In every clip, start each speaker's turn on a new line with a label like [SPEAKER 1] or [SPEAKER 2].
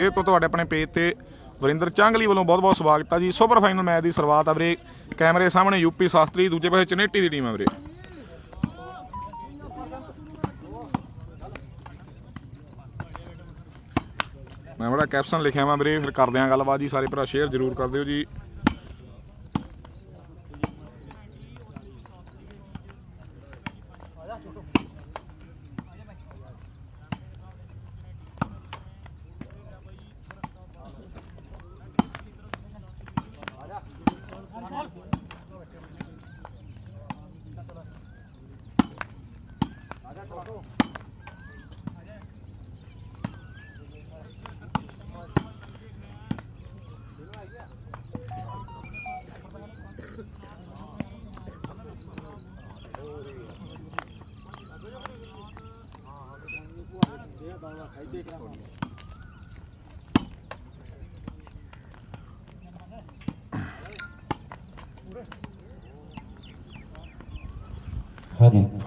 [SPEAKER 1] ਇਹ ਤੋਂ ਤੁਹਾਡੇ ਆਪਣੇ ਪੇਜ ਤੇ ਵਰਿੰਦਰ ਚਾਂਗਲੀ ਵੱਲੋਂ ਬਹੁਤ-ਬਹੁਤ ਸਵਾਗਤ ਹੈ ਜੀ। ਸੁਪਰ ਫਾਈਨਲ ਮੈਚ ਦੀ ਸ਼ੁਰੂਆਤ ਆ ਵੀਰੇ। ਕੈਮਰੇ ਸਾਹਮਣੇ ਯੂਪੀ ਸ਼ਾਸਤਰੀ, ਦੂਜੇ ਪਾਸੇ ਚਨੇਟੀ ਦੀ ਟੀਮ ਆ ਵੀਰੇ। ਮੈਂ ਬੜਾ ਕੈਪਸ਼ਨ ਲਿਖਿਆ ਵਾ ਵੀਰੇ। ਫਿਰ ਕਰਦੇ ਆਂ ਗੱਲਬਾਤ ਜੀ। ਸਾਰੇ ਭਰਾ ਸ਼ੇਅਰ ਜ਼ਰੂਰ ਕਰ ਦਿਓ ਜੀ।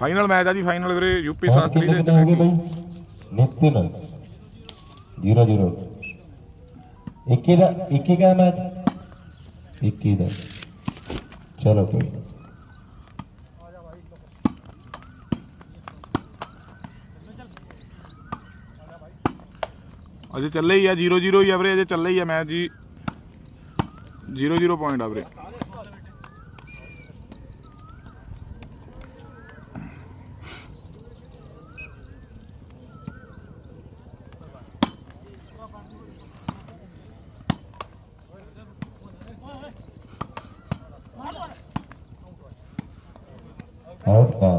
[SPEAKER 1] ਫਾਈਨਲ ਮੈਚ ਆ ਜੀ ਫਾਈਨਲ ਵੀਰੇ ਯੂਪੀ
[SPEAKER 2] ਕਿੰਨੇ
[SPEAKER 1] ਦੇ
[SPEAKER 2] ਬਾਈ? ਨਿਤਿਨ 0 0 ਇੱਕੀ ਦਾ ਇੱਕੀ ਦਾ ਮੈਚ ਇੱਕੀ ਦਾ। ਚਲੋ ਕੋਈ।
[SPEAKER 1] ਅਜੇ ਚੱਲੇ ਹੀ ਆ 0-0 ਹੀ ਆ ਵੀਰੇ ਅਜੇ ਚੱਲੇ ਹੀ ਆ ਮੈਚ ਜੀ। 0-0 ਪੁਆਇੰਟ ਆ ਵੀਰੇ
[SPEAKER 2] ਆਊਟ ਦਾ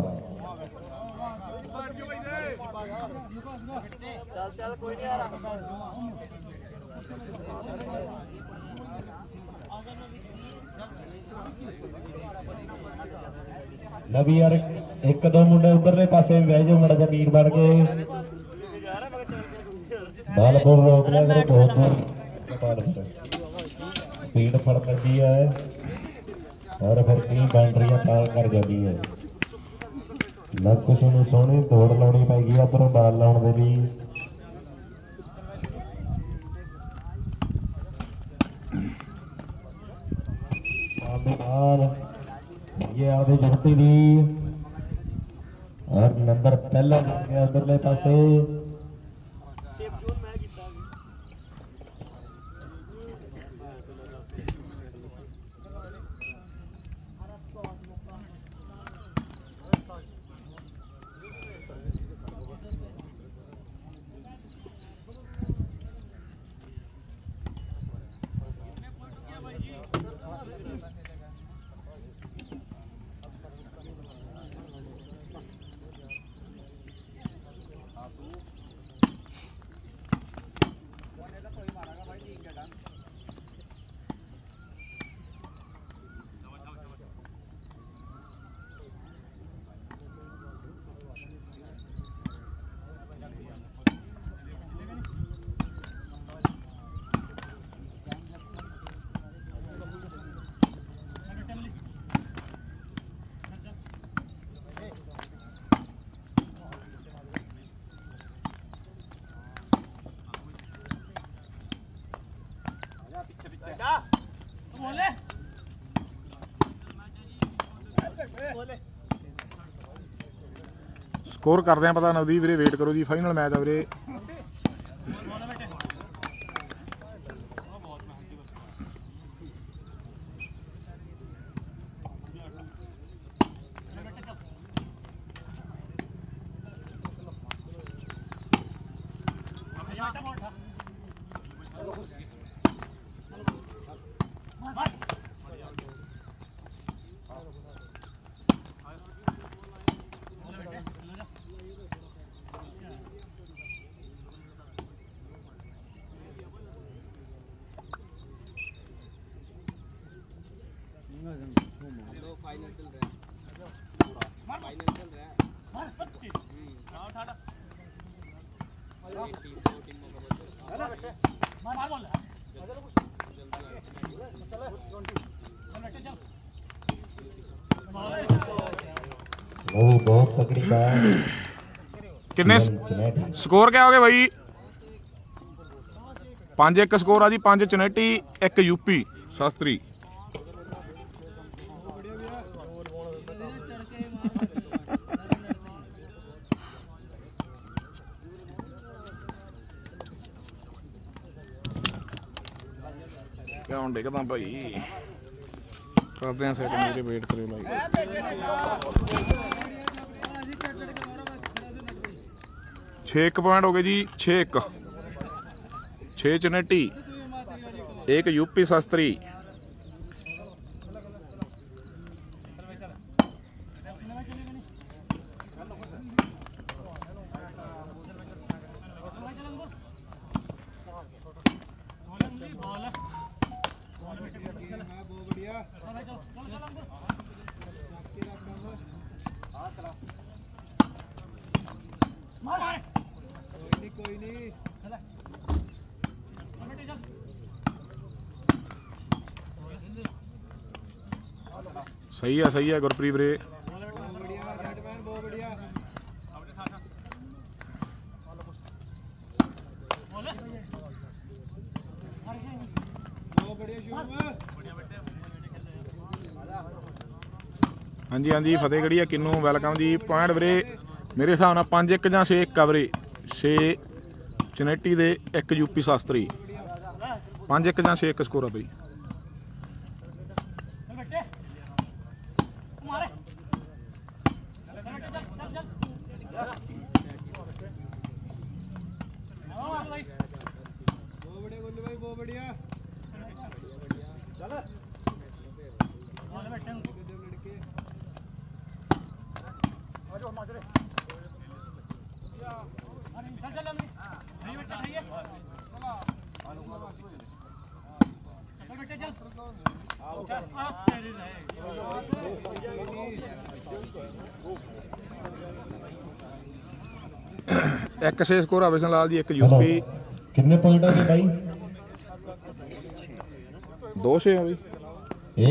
[SPEAKER 2] ਨਵੀ ਯਾਰ ਇੱਕ ਦੋ ਮੁੰਡੇ ਉਧਰਲੇ ਪਾਸੇ ਵੀ ਬਹਿ ਜਾਓ ਬਣ ਕੇ ਬਾਲਪੁਰ ਰੋਕ ਲਿਆ ਕਰੋ ਬਹੁਤ ਦੂਰ। ਬਾਲਪੁਰ ਸਪੀਡ ਫੜ ਲੈਂਦੀ ਹੈ। ਔਰ ਫਿਰ ਕਈ ਬਾਉਂਡਰੀਆਂ ਪਾਰ ਕਰ ਜਾਂਦੀ ਹੈ। ਲੱਗ ਨੂੰ ਸੋਹਣੀ ਦੌੜ ਲਾਉਣੀ ਪੈਗੀ ਆ, ਪਰ ਬਾਲ ਲਾਉਣ ਦੇ ਲਈ। ਆਦੇ ਬਾਲ, ਇਹ ਆਦੇ ਜਗਤੀ ਦੀ। ਔਰ ਨੰਬਰ ਪਹਿਲਾ ਲੱਗ ਗਿਆ ਉਧਰਲੇ ਪਾਸੇ।
[SPEAKER 1] ਸਕੋਰ ਕਰਦੇ ਆ ਪਤਾ ਨਵਦੀਪ ਵੀਰੇ ਵੇਟ ਕਰੋ ਜੀ ਫਾਈਨਲ ਮੈਚ ਆ ਵੀਰੇ।
[SPEAKER 2] ਬਹੁਤ ਤਕੜੀ ਬਾਲ
[SPEAKER 1] ਕਿੰਨੇ ਸਕੋਰ ਕਿਆ ਹੋ ਗਿਆ ਬਾਈ? ਪੰਜ ਇੱਕ ਸਕੋਰ ਆ ਜੀ ਪੰਜ ਚਨੇਟੀ ਇੱਕ ਯੂਪੀ। ਸ਼ਾਸਤਰੀ। ਕਿਉਂ ਡਿੱਗਦਾ ਭਾਈ ਕਰਦੇ ਆ ਸੈਟ ਮੇਰੇ ਵੇਟ ਕਰਿਓ ਲਾਈ 6 ਇੱਕ ਪੁਆਇੰਟ ਹੋ ਗਏ ਜੀ 6 ਇੱਕ। 6 ਚਨੇਟੀ ਇੱਕ ਯੂਪੀ ਸ਼ਾਸਤਰੀ। ਸਹੀ ਆ ਸਹੀ ਆ ਗੁਰਪ੍ਰੀਤ ਵੀਰੇ। ਹਾਂਜੀ ਹਾਂਜੀ ਫਤਿਹਗੜੀਆ ਕਿੰਨੂ, ਵੈਲਕਮ ਜੀ। ਪੁਆਇੰਟ ਵੀਰੇ, ਮੇਰੇ ਹਿਸਾਬ ਨਾਲ 5 1 ਜਾਂ 6 1 ਆ ਵੀਰੇ। 6 ਚਨੇਟੀ ਦੇ 1 ਯੂਪੀ ਸ਼ਾਸਤਰੀ। 5 1 ਜਾਂ 6 1 ਸਕੋਰ ਆ ਬਈ। ਇੱਕ 6 ਸਕੋਰ ਆ ਵਿਸ਼ਨ ਲਾਲ ਦੀ ਇੱਕ ਯੂਪੀ।
[SPEAKER 2] ਕਿੰਨੇ ਪੁਆਇੰਟ ਆ ਗਏ ਭਾਈ
[SPEAKER 1] ਦੋ 6 ਆ ਬਈ।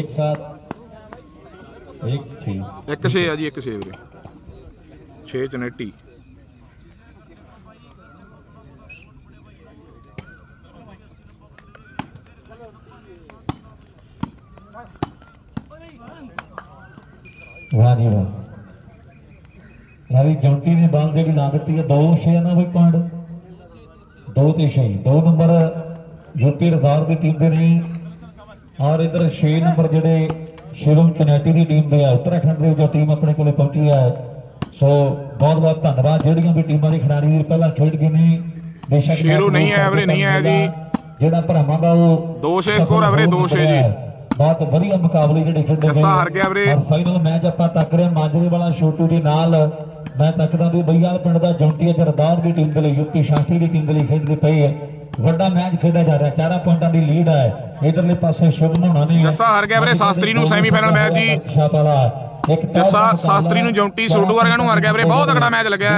[SPEAKER 2] ਇੱਕ 7 ਇੱਕ 6
[SPEAKER 1] ਇੱਕ 6 ਆ ਜੀ ਇੱਕ 6 ਵੀਰੇ। 6 ਚਨੇਟੀ
[SPEAKER 2] ਹੈ ਦੋ ਛੇ ਨਾ ਬਈ ਪੁਆਇੰਟ ਦੋ ਤੇ ਛੇ ਦੋ ਨੰਬਰ ਯੂਪੀ ਰਦਾਰ ਦੀ ਟੀਮ ਦੇ ਨੇ। ਔਰ ਇਧਰ 6 ਨੰਬਰ ਜਿਹੜੇ ਸ਼ਿਵਮ ਚਨੇਟੀ ਦੀ ਟੀਮ ਦੇ ਆ ਉੱਤਰਾਖੰਡ ਦੇ ਜੋ ਟੀਮ ਆਪਣੇ ਕੋਲੇ ਪਹੁੰਚੀ ਹੈ ਸੋ ਬਹੁਤ ਬਹੁਤ ਧੰਨਵਾਦ। ਜਿਹੜੀਆਂ ਵੀ ਟੀਮਾਂ ਦੇ ਖਿਡਾਰੀ ਵੀਰ ਪਹਿਲਾਂ ਖੇਡ ਗਏ ਨੇ ਬੇਸ਼ੱਕ
[SPEAKER 1] ਸ਼ੇਰੂ ਨਹੀਂ ਆਇਆ ਵੀਰੇ, ਨਹੀਂ ਆਇਆ ਜੀ।
[SPEAKER 2] ਜਿਹੜਾ ਭਰਾਵਾਂ ਦਾ ਉਹ
[SPEAKER 1] ਦੋ ਛੇ ਸਕੋਰ ਆ ਵੀਰੇ, ਦੋ ਛੇ ਜੀ।
[SPEAKER 2] ਬਹੁਤ ਵਧੀਆ ਮੁਕਾਬਲੇ ਜਿਹੜੇ ਖੇਡੇ
[SPEAKER 1] ਜੱਸਾ ਹਾਰ ਗਿਆ ਵੀਰੇ।
[SPEAKER 2] ਔਰ ਫਾਈਨਲ ਮੈਚ ਆਪਾਂ ਤੱਕ ਰਹੇ। ਮਾਜਰੇ ਵਾਲਾ ਛੋਟੂ ਦੇ ਨਾਲ ਮੈਂ ਤੱਕਦਾ ਵੀ ਬਈਆਲ ਪਿੰਡ ਦਾ ਜੌਂਟੀਆ ਜਰਦਾਰ ਦੀ ਟੀਮ ਦੇ ਲਈ ਯੂਪੀ ਸ਼ਾਸਤਰੀ ਦੀ ਟੀਮ ਦੇ ਲਈ ਖੇਡਦੇ ਪਏ ਹੈ ਵੱਡਾ ਮੈਚ ਖੇਡਿਆ ਜਾ ਰਿਹਾ ਚਾਰਾਂ ਪੁਆਇੰਟਾਂ ਦੀ ਲੀਡ ਹੈ ਇਧਰਲੇ ਪਾਸੇ ਸ਼ੁਭ ਹੋਣਾ ਨੇ
[SPEAKER 1] ਜੱਸਾ ਹਾਰ ਗਿਆ ਵੀਰੇ, ਸ਼ਾਸਤਰੀ ਨੂੰ semi-final ਮੈਚ ਜੱਸਾ
[SPEAKER 2] ਦਾ ਮੁਕਾਬਲਾ
[SPEAKER 1] ਸ਼ਾਸਤਰੀ ਨੂੰ ਜੌਂਟੀ ਸੋਢੂ ਵਰਗਿਆਂ ਨੂੰ ਹਾਰ ਗਿਆ ਵੀਰੇ, ਬਹੁਤ ਤਕੜਾ ਮੈਚ ਲੱਗਿਆ।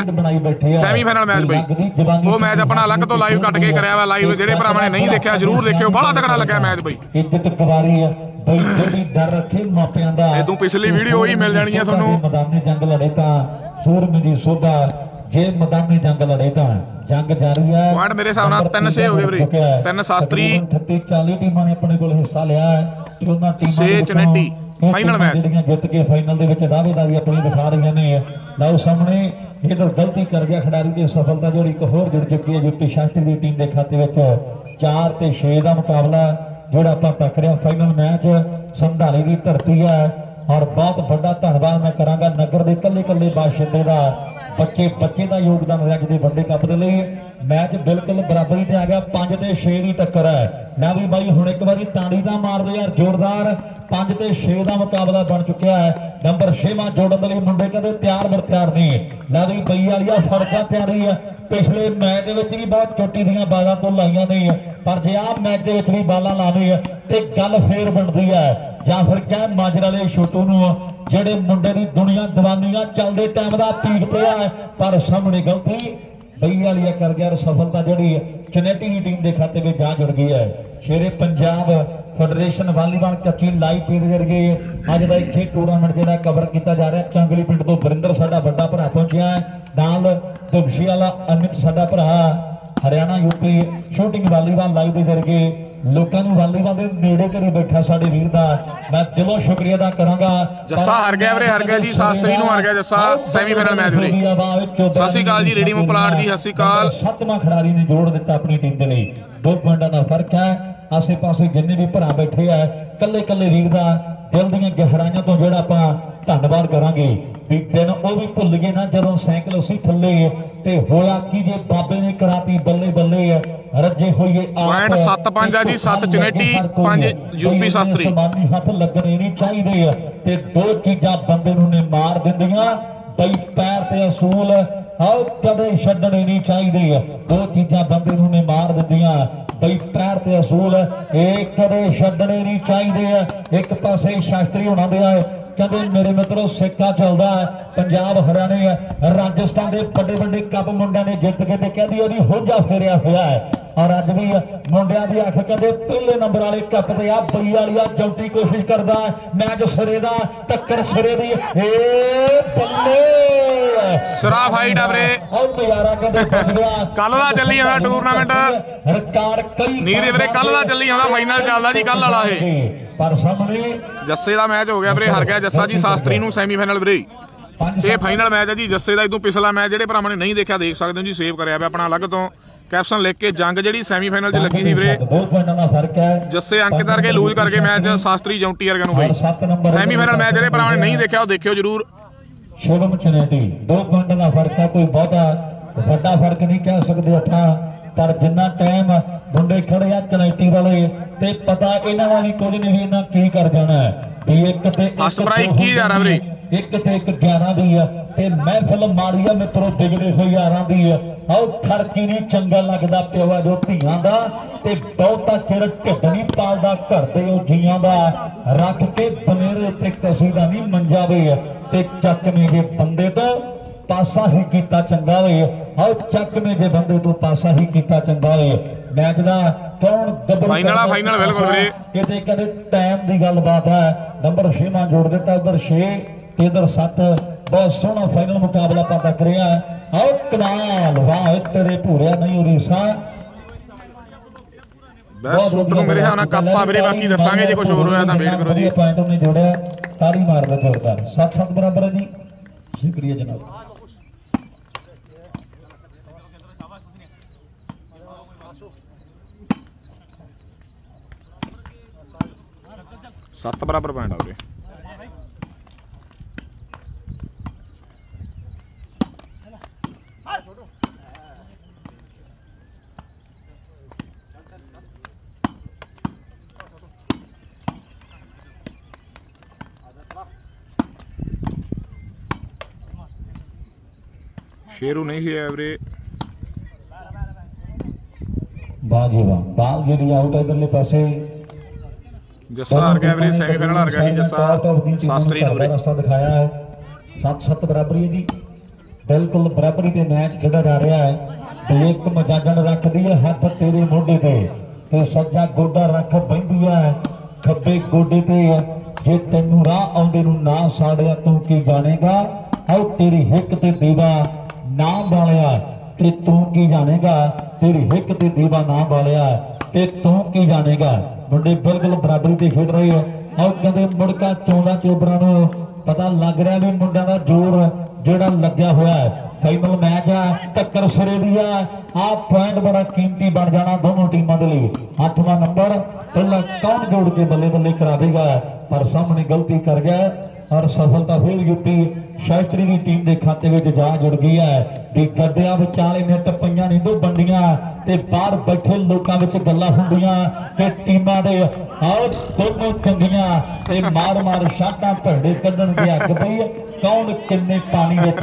[SPEAKER 1] ਸੈਮੀਫਾਈਨਲ ਮੈਚ ਬਈ। ਉਹ ਮੈਚ ਆਪਣਾ ਅਲੱਗ ਤੋਂ ਲਾਈਵ ਕੱਟ ਕੇ ਕਰਿਆ ਵਾ ਲਾਈਵ ਜਿਹੜੇ ਭਰਾਵਾਂ ਨੇ ਨਹੀਂ ਦੇਖਿਆ ਜਰੂਰ ਦੇਖਿਓ ਬੜਾ ਤਕੜਾ ਲੱਗਿਆ ਮੈਚ ਬਈ।
[SPEAKER 2] ਇੱਜ਼ਤ ਗਵਾਰੀ ਹੈ ਬਈ ਜਿਹੜੀ ਡਰ ਰੱਖੇ ਮਾਪਿਆਂ ਦਾ।
[SPEAKER 1] ਇਹ ਤੋਂ ਪਿਛਲੀ ਵੀਡੀਓ ਹੀ ਮਿਲ ਜਾਣੀ ਹੈ ਤੁਹਾਨੂੰ।
[SPEAKER 2] ਮੈਦਾਨੇ ਜੰਗ ਲੜੇ ਤਾਂ ਸੂਰਮ ਦੀ ਸੋਭਾ ਜੇ ਮੈਦਾਨੇ ਜੰਗ ਲੜੇ ਤਾਂ ਜੰਗ ਜਾਰੀ ਹੈ
[SPEAKER 1] ਪੁਆਇੰਟ ਮੇਰੇ ਹਿਸਾਬ ਨਾਲ ਤਿੰਨ ਛੇ ਹੋ ਗਏ ਵੀਰੇ। ਤਿੰਨ ਸ਼ਾਸਤਰੀ।
[SPEAKER 2] 38 40 ਟੀਮਾਂ ਨੇ ਆਪਣੇ ਕੋਲ ਹਿੱਸਾ ਲਿਆ ਹੈ ਤੇ ਉਹਨਾਂ ਟੀਮਾਂ ਦੇ
[SPEAKER 1] ਚਨੇਟੀ।
[SPEAKER 2] ਇਹ
[SPEAKER 1] ਫਾਈਨਲ ਮੈਚ।
[SPEAKER 2] ਜਿਹੜੀਆਂ ਜਿੱਤ ਕੇ ਫਾਈਨਲ ਦੇ ਵਿੱਚ ਦਾਅਵੇਦਾਰੀ ਆਪਣੀ ਦਿਖਾ ਰਹੀਆਂ ਨੇ ਲਓ ਸਾਹਮਣੇ ਇਧਰ ਗਲਤੀ ਕਰ ਗਿਆ ਖਿਡਾਰੀ ਦੀ ਸਫਲਤਾ ਜਿਹੜੀ ਇੱਕ ਹੋਰ ਜੁੜ ਚੁੱਕੀ ਹੈ ਯੂਪੀ ਸ਼ਾਸਤਰੀ ਦੀ ਟੀਮ ਦੇ ਖਾਤੇ ਵਿੱਚ 4 ਤੇ 6 ਦਾ ਮੁਕਾਬਲਾ ਜਿਹੜਾ ਆਪਾਂ ਤੱਕ ਰਿਹਾ ਫਾਈਨਲ ਮੈਚ ਸੰਧਾਲੀ ਦੀ ਧਰਤੀ ਹੈ ਔਰ ਬਹੁਤ ਵੱਡਾ ਧੰਨਵਾਦ ਮੈਂ ਕਰਾਂਗਾ ਨਗਰ ਦੇ ਇਕੱਲੇ ਇਕੱਲੇ ਬਾਸ਼ਿੰਦੇ ਦਾ ਬੱਚੇ ਬੱਚੇ ਦਾ ਯੋਗਦਾਨ ਰਿਹਾ ਜਿਹਦੇ ਵੱਡੇ ਕੱਪ ਦੇ ਲਈ। ਮੈਚ ਬਿਲਕੁਲ ਬਰਾਬਰੀ ਤੇ ਆ ਗਿਆ 5 ਤੇ 6 ਦੀ ਟੱਕਰ ਹੈ। ਨਾ ਵੀ ਬਾਈ ਹੁਣ ਇੱਕ ਵਾਰੀ ਤਾੜੀ ਦਾ ਮਾਰਦੇ ਯਾਰ ਜ਼ੋਰਦਾਰ। 5 ਤੇ 6 ਦਾ ਮੁਕਾਬਲਾ ਬਣ ਚੁੱਕਿਆ ਹੈ। ਨੰਬਰ 6ਵਾਂ ਜੋੜਨ ਦੇ ਲਈ ਮੁੰਡੇ ਕਹਿੰਦੇ ਤਿਆਰ ਬਰ ਤਿਆਰ ਨਹੀਂ। ਨਾ ਵੀ ਬਈ ਵਾਲੀਆ ਫਰਕਾ ਤਿਆਰੀ ਹੈ ਪਿਛਲੇ ਮੈਚ ਦੇ ਵਿੱਚ ਵੀ ਬਹੁਤ ਚੋਟੀ ਦੀਆਂ ਬਾਲਾਂ ਤੋਂ ਲਾਈਆਂ ਨੇ ਪਰ ਜੇ ਆਹ ਮੈਚ ਦੇ ਵਿੱਚ ਵੀ ਬਾਲਾਂ ਲਾਵੇ ਤੇ ਗੱਲ ਫੇਰ ਬਣਦੀ ਹੈ। ਜਾਂ ਫਿਰ ਕਹਿ ਮਾਜਰ ਵਾਲੇ ਛੋਟੂ ਨੂੰ, ਜਿਹੜੇ ਮੁੰਡੇ ਦੀ ਦੁਨੀਆ ਦੀਵਾਨੀਆਂ ਚੱਲਦੇ ਟਾਈਮ ਦਾ ਪੀਕ ਤੇ ਪਰ ਸਾਹਮਣੇ ਗਲਤੀ ਬਈ ਵਾਲੀਆ ਕਰ ਗਿਆ ਸਫਲਤਾ ਜਿਹੜੀ ਹੈ ਦੀ ਟੀਮ ਦੇ ਖਾਤੇ ਵਿੱਚ ਜਾ ਜੁੜ ਗਈ ਹੈ। ਸ਼ੇਰੇ ਪੰਜਾਬ ਫੈਡਰੇਸ਼ਨ ਵਾਲੀਬਾਲ ਕੱਚੀ ਲਾਈਵ ਪੀੜ ਕਰਕੇ ਅੱਜ ਦਾ ਇੱਥੇ ਟੂਰਨਾਮੈਂਟ ਜਿਹੜਾ ਕਵਰ ਕੀਤਾ ਜਾ ਰਿਹਾ, ਚੰਗਲੀ ਪਿੰਡ ਤੋਂ ਵਰਿੰਦਰ ਸਾਡਾ ਵੱਡਾ ਭਰਾ ਪਹੁੰਚਿਆ ਨਾਲ ਦੁਬਸ਼ੀ ਵਾਲਾ ਅਮਿਤ ਸਾਡਾ ਭਰਾ, Haryana UP shooting volleyball live ਦੇ ਜ਼ਰੀਏ ਲੋਕਾਂ ਨੂੰ ਵਾਲੀਬਾਲ ਦੇ ਨੇੜੇ ਘਰੇ ਬੈਠਾ ਸਾਡੇ ਵੀਰ ਦਾ। ਮੈਂ ਦਿਲੋਂ ਸ਼ੁਕਰੀਆ ਅਦਾ ਕਰਾਂਗਾ।
[SPEAKER 1] ਜੱਸਾ ਹਾਰ ਗਿਆ ਵੀਰੇ, ਹਾਰ ਗਿਆ ਜੀ, ਸ਼ਾਸਤਰੀ ਨੂੰ ਹਾਰ ਗਿਆ ਜੱਸਾ, ਸੈਮੀਫਾਈਨਲ ਮੈਚ ਵੀਰੇ। ਸਤਿ ਸ਼੍ਰੀ ਅਕਾਲ ਜੀ, ਰੇਡੀਓ ਪਲਾਟ ਜੀ, ਸਤਿ ਸ਼੍ਰੀ ਅਕਾਲ।
[SPEAKER 2] ਸੱਤਵਾਂ ਖਿਡਾਰੀ ਨੇ ਜੋੜ ਦਿੱਤਾ ਆਪਣੀ ਟੀਮ ਦੇ ਲਈ। ਦੋ ਪੁਆਇੰਟਾਂ ਦਾ ਫ਼ਰਕ ਹੈ। ਆਸੇ-ਪਾਸੇ ਜਿੰਨੇ ਵੀ ਭਰਾ ਬੈਠੇ ਆ ਕੱਲੇ-ਕੱਲੇ ਵੀਰ ਦਾ ਦਿਲ ਦੀਆਂ ਗਹਿਰਾਈਆਂ ਤੋਂ ਜਿਹੜਾ ਆਪਾਂ ਧੰਨਵਾਦ ਕਰਾਂਗੇ। ਵੀ ਦਿਨ ਉਹ ਵੀ ਭੁੱਲ ਗਏ ਨਾ ਜਦੋਂ ਸਾਈਕਲ ਸੀ ਥੱਲੇ ਤੇ ਹੋਇਆ ਕੀ ਜੇ ਬਾਬੇ ਨੇ ਕਰਾਤੀ ਬੱਲੇ ਬੱਲੇ ਰੱਜੇ ਹੋਈਏ ਆਪ
[SPEAKER 1] ਪੁਆਇੰਟ ਸੱਤ ਪੰਜ ਆ ਜੀ, ਸੱਤ ਚੁਨੇਟੀ, ਪੰਜ ਯੂਪੀ ਸ਼ਾਸਤਰੀ।
[SPEAKER 2] ਸਮਾਨੀ ਹੱਥ ਲੱਗਣੇ ਨਹੀਂ ਚਾਹੀਦੇ ਤੇ ਦੋ ਚੀਜ਼ਾਂ ਬੰਦੇ ਨੂੰ ਨੇ ਮਾਰ ਦਿੰਦੀਆਂ। ਬਈ ਪੈਰ ਤੇ ਅਸੂਲ ਆਓ ਕਦੇ ਛੱਡਣੇ ਨਹੀਂ ਚਾਹੀਦੇ ਆ। ਦੋ ਚੀਜ਼ਾਂ ਬੰਦੇ ਨੂੰ ਨੇ ਮਾਰ ਦਿੰਦੀਆਂ। ਬਈ ਪੈਰ ਤੇ ਅਸੂਲ ਇਹ ਕਦੇ ਛੱਡਣੇ ਨਹੀਂ ਚਾਹੀਦੇ ਇੱਕ ਪਾਸੇ ਸ਼ਾਸਤਰੀ ਹੋਣਾ ਦੇ ਆ ਕਹਿੰਦੇ ਮੇਰੇ ਮਿੱਤਰੋ ਸਿੱਕਾ ਚੱਲਦਾ ਹੈ, ਪੰਜਾਬ ਹਰਿਆਣੇ, ਰਾਜਸਥਾਨ ਦੇ ਵੱਡੇ ਵੱਡੇ ਕੱਪ ਮੁੰਡਿਆਂ ਨੇ ਜਿੱਤ ਕੇ ਤੇ ਕਹਿੰਦੀ ਉਹਦੀ ਹੋਜਾ ਫੇਰਿਆ ਹੋਇਆ ਹੈ। ਔਰ ਅੱਜ ਵੀ ਮੁੰਡਿਆਂ ਦੀ ਅੱਖ ਕਹਿੰਦੇ ਪਹਿਲੇ ਨੰਬਰ ਵਾਲੇ ਕੱਪ ਤੇ ਆ ਬਈ ਵਾਲੀਆ ਜੌਂਟੀ ਕੋਸ਼ਿਸ਼ ਕਰਦਾ। ਮੈਚ ਸਿਰੇ ਦਾ ਟੱਕਰ ਸਿਰੇ ਦੀ ਏ ਬੱਲੇ
[SPEAKER 1] ਸਿਰਾ fight ਆ ਵੀਰੇ।
[SPEAKER 2] ਔਰ ਬਚ ਗਿਆ
[SPEAKER 1] ਕੱਲ੍ਹ ਦਾ ਚੱਲੀ ਜਾਂਦਾ ਟੂਰਨਾਮੈਂਟ।
[SPEAKER 2] ਰਿਕਾਰਡ ਕਈ
[SPEAKER 1] ਨੀਰੇ ਵੀਰੇ ਕੱਲ੍ਹ ਦਾ ਚੱਲੀ ਜਾਂਦਾ, ਫਾਈਨਲ ਚੱਲਦਾ ਜੀ ਕੱਲ੍ਹ ਵਾਲਾ ਇਹ।
[SPEAKER 2] ਪਰ ਸਾਹਮਣੇ
[SPEAKER 1] ਜੱਸੇ ਦਾ ਮੈਚ ਹੋ ਗਿਆ ਵੀਰੇ ਹਾਰ ਗਿਆ ਜੱਸਾ ਜੀ ਸ਼ਾਸਤਰੀ ਨੂੰ ਸੈਮੀਫਾਈਨਲ ਵੀਰੇ ਇਹ ਫਾਈਨਲ ਮੈਚ ਹੈ ਜੀ ਜੱਸੇ ਦਾ ਇਦੋਂ ਪਿਛਲਾ ਮੈਚ ਜਿਹੜੇ ਭਰਾਵਾਂ ਨੇ ਨਹੀਂ ਦੇਖਿਆ ਦੇਖ ਸਕਦੇ ਹੋ ਜੀ ਸੇਵ ਕਰਿਆ ਹੋਇਆ ਆਪਣਾ ਅਲੱਗ ਤੋਂ ਕੈਪਸ਼ਨ ਲਿਖ ਕੇ ਜੰਗ ਜਿਹੜੀ ਸੈਮੀਫਾਈਨਲ 'ਚ ਲੱਗੀ ਸੀ ਵੀਰੇ।
[SPEAKER 2] ਦੋ ਪੁਆਇੰਟਾਂ ਦਾ ਫ਼ਰਕ ਹੈ।
[SPEAKER 1] ਜੱਸੇ ਅੰਕਿਤ ਵਰਗੇ ਲੂਜ਼ ਕਰਕੇ ਮੈਚ ਸ਼ਾਸਤਰੀ ਜੌਂਟੀ ਵਰਗਿਆਂ ਨੂੰ ਬਈ ਸੈਮੀਫਾਈਨਲ ਮੈਚ ਜਿਹੜੇ ਭਰਾਵਾਂ ਨੇ ਨਹੀਂ ਦੇਖਿਆ ਉਹ ਦੇਖਿਓ ਜਰੂਰ।
[SPEAKER 2] ਸ਼ੁਭਮ ਚਨੇਟੀ ਦੋ ਪੁਆਇੰਟਾਂ ਦਾ ਫ਼ਰਕ ਹੈ ਕੋਈ ਬਹੁਤਾ ਵੱਡਾ ਫ਼ਰਕ ਨਹੀਂ ਕਹਿ ਸਕਦੇ ਆਪਾਂ ਪਰ ਜਿੰਨਾ ਟਾਈਮ ਮੁੰਡੇ ਖੜੇ ਆ ਚਨੇਟੀ ਵਾਲੇ ਤੇ ਪਤਾ ਇਹਨਾਂ ਦਾ ਵੀ ਕੁਝ ਨਹੀਂ ਇਹਨਾਂ ਕੀ ਕਰ ਜਾਣਾ ਹੈ। ਵੀ ਇੱਕ ਤੇ
[SPEAKER 1] prize
[SPEAKER 2] ਦੋ
[SPEAKER 1] 21,000 ਆ ਵੀਰੇ।
[SPEAKER 2] ਇੱਕ ਤੇ ਇੱਕ 11 ਦੀ ਆ ਤੇ ਮਹਿਫਲ ਮਾਰੀ ਆ ਮਿੱਤਰੋ ਵਿਗੜੇ ਹੋਏ ਯਾਰਾਂ ਦੀ ਆ। ਆਓ ਫ਼ਰਕ ਹੀ ਨਹੀਂ ਚੰਗਾ ਲੱਗਦਾ ਪਿਓ ਜੋ ਧੀਆਂ ਦਾ ਤੇ ਬਹੁਤਾ ਚਿਰ ਢਿੱਡ ਨਹੀਂ ਪਾਲਦਾ ਘਰ ਦੇ ਉਹ ਜੀਆਂ ਦਾ। ਰੱਖ ਕੇ ਬਨੇਰੇ ਤੇ ਕਸੀ ਦਾ ਨਹੀਂ ਮੰਜਾ ਵੇ ਤੇ ਚੱਕਵੇਂ ਜੇ ਬੰਦੇ ਤੋਂ ਪਾਸਾ ਹੀ ਕੀਤਾ ਚੰਗਾ ਵੇ ਆਓ ਚੱਕਵੇਂ ਜੇ ਬੰਦੇ ਤੋਂ ਪਾਸਾ ਹੀ ਕੀਤਾ ਚੰਗਾ ਵੇ ਮੈਚ ਦਾ ਕੌਣ ਗੱਭਰੂ
[SPEAKER 1] Final ਆ, final ਬਿਲਕੁਲ ਵੀਰੇ।
[SPEAKER 2] ਕਿਤੇ ਕਦੇ ਟਾਈਮ ਦੀ ਗੱਲਬਾਤ ਹੈ। ਨੰਬਰ 6 ਨਾਲ ਜੋੜ ਦਿੱਤਾ ਉਧਰ 6 ਇਧਰ 7 ਬਹੁਤ ਸੋਹਣਾ ਫਾਈਨਲ ਮੁਕਾਬਲਾ ਰਿਹਾ ਹੈ। ਆਓ ਕਮਾਲ ਵਾਹ ਤੇਰੇ ਭੂਰਿਆ ਨਹੀਂ ਉਰੀਸਾ।
[SPEAKER 1] ਬੈਕ ਸ਼ੂਟ ਨੂੰ ਮੇਰੇ ਨਾਲ ਕੱਪਾ ਵੀਰੇ ਬਾਕੀ ਦੱਸਾਂਗੇ ਜੇ ਕੁਝ ਹੋਰ ਹੋਇਆ ਤਾਂ ਵੇਟ ਕਰੋ ਜੀ।
[SPEAKER 2] ਪੁਆਇੰਟ ਉਹਨੇ ਜੋੜਿਆ। ਤਾੜੀ ਮਾਰਦਾ ਜੋੜਦਾ 7-7 ਬਰਾਬਰ ਹੈ ਜੀ। ਸ਼ੁਕਰੀਆ ਜਨਾਬ।
[SPEAKER 1] ਸੱਤ ਬਰਾਬਰ ਪੁਆਇੰਟ ਆ ਵੀਰੇ। ਸ਼ੇਰੂ ਨਹੀਂ ਹੈ ਵੀਰੇ।
[SPEAKER 2] ਵਾਹ ਜੀ ਵਾਹ ਬਾਲ ਜਿਹੜੀ ਆਊਟ ਇਧਰਲੇ ਪਾਸੇ
[SPEAKER 1] ਜੱਸਾ ਹਾਰ ਗਿਆ ਵੀਰੇ ਸੈਮੀਫਾਈਨਲ ਹਾਰ ਗਿਆ ਸੀ ਜੱਸਾ। ਸ਼ਾਸਤਰੀ ਨੂੰ
[SPEAKER 2] ਰਸਤਾ ਦਿਖਾਇਆ ਹੈ। 7-7 ਬਰਾਬਰੀ ਹੈ ਜੀ। ਬਿਲਕੁਲ ਬਰਾਬਰੀ ਤੇ ਮੈਚ ਖੇਡਿਆ ਜਾ ਰਿਹਾ ਹੈ। ਇੱਕ ਮਜਾਜਣ ਰੱਖਦੀ ਹੈ ਹੱਥ ਤੇਰੇ ਮੋਢੇ ਤੇ। ਤੇ ਸੱਜਾ ਗੋਡਾ ਰੱਖ ਬੈਂਦੀ ਹੈ। ਖੱਬੇ ਗੋਡੇ ਤੇ ਜੇ ਤੈਨੂੰ ਰਾਹ ਆਉਂਦੇ ਨੂੰ ਨਾ ਸਾੜਿਆ ਤੂੰ ਕੀ ਜਾਣੇਗਾ? ਆਓ ਤੇਰੀ ਹਿੱਕ ਤੇ ਦੀਵਾ। ਨਾ ਬਾਲਿਆ, ਤੇ ਤੂੰ ਕੀ ਜਾਣੇਗਾ? ਤੇਰੀ ਹਿੱਕ ਤੇ ਦੀਵਾ ਨਾ ਬਾਲਿਆ, ਤੇ ਤੂੰ ਕੀ ਜਾਣੇਗਾ? ਮੁੰਡੇ ਬਿਲਕੁਲ ਬਰਾਬਰੀ ਤੇ ਖੇਡ ਰਹੇ ਆ ਆਓ ਕਹਿੰਦੇ ਮੁੜਕਾ ਚੌਂਦਾ ਚੋਬਰਾਂ ਨੂੰ। ਪਤਾ ਲੱਗ ਰਿਹਾ ਵੀ ਮੁੰਡਿਆਂ ਦਾ ਜ਼ੋਰ ਜਿਹੜਾ ਲੱਗਿਆ ਹੋਇਆ ਹੈ। ਫਾਈਨਲ ਮੈਚ ਆ, ਟੱਕਰ ਸਿਰੇ ਦੀ ਆ। ਆ ਪੁਆਇੰਟ ਬੜਾ ਕੀਮਤੀ ਬਣ ਜਾਣਾ ਦੋਨੋਂ ਟੀਮਾਂ ਦੇ ਲਈ। ਅੱਠਵਾਂ ਨੰਬਰ ਪਹਿਲਾਂ ਕੌਣ ਜੋੜ ਕੇ ਬੱਲੇ ਬੱਲੇ ਕਰਾ ਦੇਗਾ ਪਰ ਸਾਹਮਣੇ ਗਲਤੀ ਕਰ ਗਿਆ। ਔਰ ਸਫਲਤਾ ਫਿਰ ਯੂਪੀ ਸ਼ਾਸਤਰੀ ਦੀ ਟੀਮ ਦੇ ਖਾਤੇ ਵਿੱਚ ਜਾ ਜੁੜ ਗਈ ਹੈ ਵੀ ਗੱਡਿਆਂ ਵਿਚਾਲੇ ਨੇ ਟੱਪਈਆਂ ਨਹੀਂ ਦੋ ਬੰਡੀਆਂ ਤੇ ਬਾਹਰ ਬੈਠੇ ਲੋਕਾਂ ਵਿੱਚ ਗੱਲਾਂ ਹੁੰਦੀਆਂ ਤੇ ਟੀਮਾਂ ਦੇ ਆਓ ਦੋਨੋਂ ਚੰਗੀਆਂ ਤੇ ਮਾਰ ਮਾਰ ਸ਼ਾਟਾਂ ਭੰਡੇ ਕੱਢਣ ਦੀ ਅੱਗ ਪਈ ਕੌਣ ਕਿੰਨੇ ਪਾਣੀ ਵਿੱਚ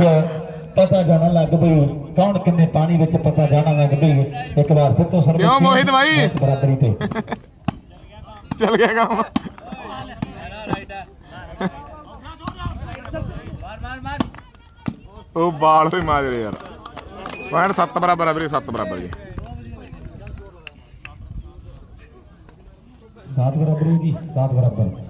[SPEAKER 2] ਪਤਾ ਜਾਣਾ ਲੱਗ ਪਈ। ਕੌਣ ਕਿੰਨੇ ਪਾਣੀ ਵਿੱਚ ਪਤਾ ਜਾਣਾ ਲੱਗ ਪਈ। ਇੱਕ ਵਾਰ ਫਿਰ ਤੋਂ ਸਰਵ
[SPEAKER 1] ਕਿਉਂ ਮੋਹਿਤ?
[SPEAKER 2] ਬਰਾਬਰੀ ਤੇ।
[SPEAKER 1] ਚੱਲ ਗਿਆ ਕੰਮ। ਉਹ ਬਾਲ ਤੇ ਮਾਜਰੇ ਯਾਰ। ਪੁਆਇੰਟ 7 ਬਰਾਬਰ ਆ ਵੀਰੇ 7 ਬਰਾਬਰ ਜੀ।
[SPEAKER 2] 7 ਬਰਾਬਰ ਹੋ ਗਈ 7 ਬਰਾਬਰ।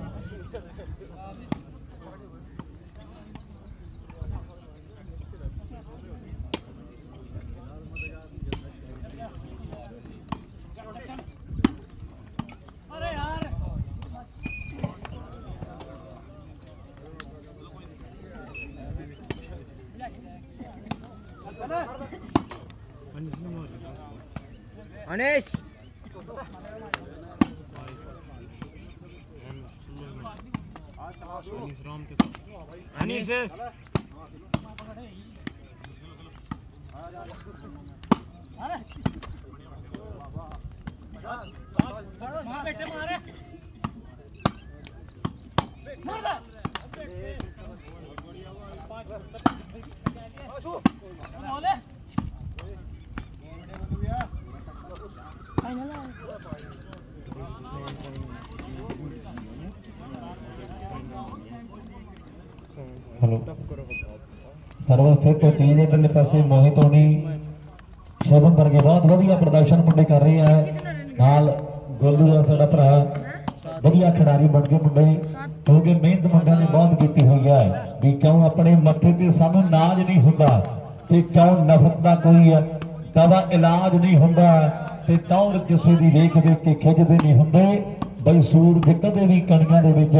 [SPEAKER 2] होगी सात बराबर
[SPEAKER 3] गणेश अनीस
[SPEAKER 2] ਹਲੋ ਸਰਵਸਥਿਤ ਤੋਂ ਚੀਜ਼ ਦੇ ਪਾਸੇ, ਮੋਹਿਤ ਹੋਣੀ। ਸ਼ਬਨ ਵਰਗੇ ਬਹੁਤ ਵਧੀਆ ਪ੍ਰਦਰਸ਼ਨ ਮੁੰਡੇ ਕਰ ਰਹੇ ਆ। ਨਾਲ ਗੋਲੂ ਦਾ ਸਾਡਾ ਭਰਾ, ਵਧੀਆ ਖਿਡਾਰੀ ਬਣ ਗਏ ਮੁੰਡੇ। ਕਿਉਂਕਿ ਮਿਹਨਤ ਮੁੰਡਿਆਂ ਨੇ ਬਹੁਤ ਕੀਤੀ ਹੋਈ ਹੈ ਵੀ ਕਿਉਂ ਆਪਣੇ ਮੱਥੇ ਤੇ ਸਾਨੂੰ ਨਾਜ ਨਹੀਂ ਹੁੰਦਾ ਤੇ ਕਿਉਂ ਨਫ਼ਰਤ ਦਾ ਕੋਈ ਦਵਾ ਇਲਾਜ ਨਹੀਂ ਹੁੰਦਾ ਤੇ ਤੌਰ ਕਿਸੇ ਦੀ ਵੇਖ ਦੇਖ ਕੇ ਖਿੱਚਦੇ ਨਹੀਂ ਹੁੰਦੇ। ਬਈ ਸੂਰ ਕਦੇ ਵੀ ਕਣੀਆਂ ਦੇ ਵਿੱਚ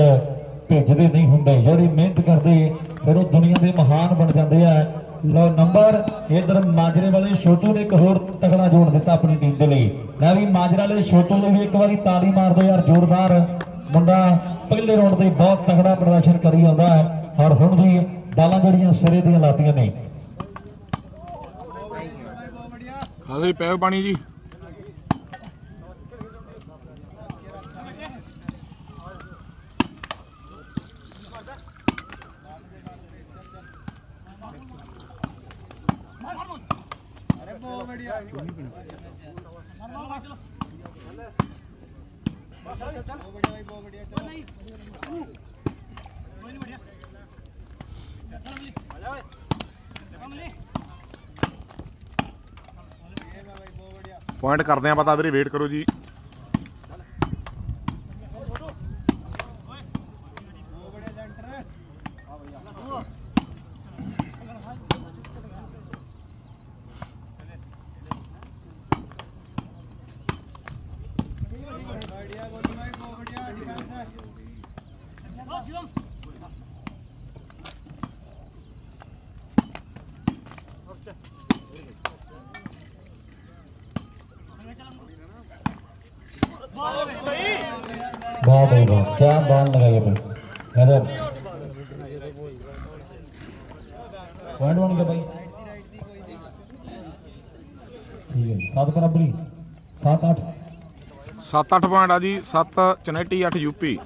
[SPEAKER 2] ਭੇਜਦੇ ਨਹੀਂ ਹੁੰਦੇ। ਜਿਹੜੇ ਮਿਹਨਤ ਕਰਦੇ ਫਿਰ ਉਹ ਦੁਨੀਆ ਦੇ ਮਹਾਨ ਬਣ ਜਾਂਦੇ ਆ। ਲੋ ਨੰਬਰ, ਇਧਰ ਮਾਜਰੇ ਵਾਲੇ ਛੋਟੂ ਨੇ ਇੱਕ ਹੋਰ ਤਕੜਾ ਜੋੜ ਦਿੱਤਾ ਆਪਣੀ ਟੀਮ ਦੇ ਲਈ। ਮੈਂ ਵੀ ਮਾਜਰੇ ਵਾਲੇ ਛੋਟੂ ਲਈ ਵੀ ਇੱਕ ਵਾਰੀ ਤਾੜੀ ਮਾਰ ਦਿਓ ਯਾਰ, ਜ਼ੋਰਦਾਰ। ਮੁੰਡਾ ਪਹਿਲੇ ਰਾਉਂਡ ਦੇ ਬਹੁਤ ਤਕੜਾ ਪ੍ਰਦਰਸ਼ਨ ਕਰੀ ਜਾਂਦਾ ਹੈ। ਔਰ ਹੁਣ ਵੀ ਬਾਲਾਂ ਜਿਹੜੀਆਂ ਸਿਰੇ ਦੀਆਂ ਲਾਤੀਆਂ ਨੇ।
[SPEAKER 1] ਖਾਸੇ ਪੈ ਪਾਣੀ ਜੀ। ਪੁਆਇੰਟ ਕਰਦੇ ਆ ਪਤਾ ਵੀਰੇ ਵੇਟ ਕਰੋ ਜੀ। 7-8 ਪੁਆਇੰਟ ਆ ਜੀ 7 ਚਨੇਟੀ 8 ਯੂਪੀ।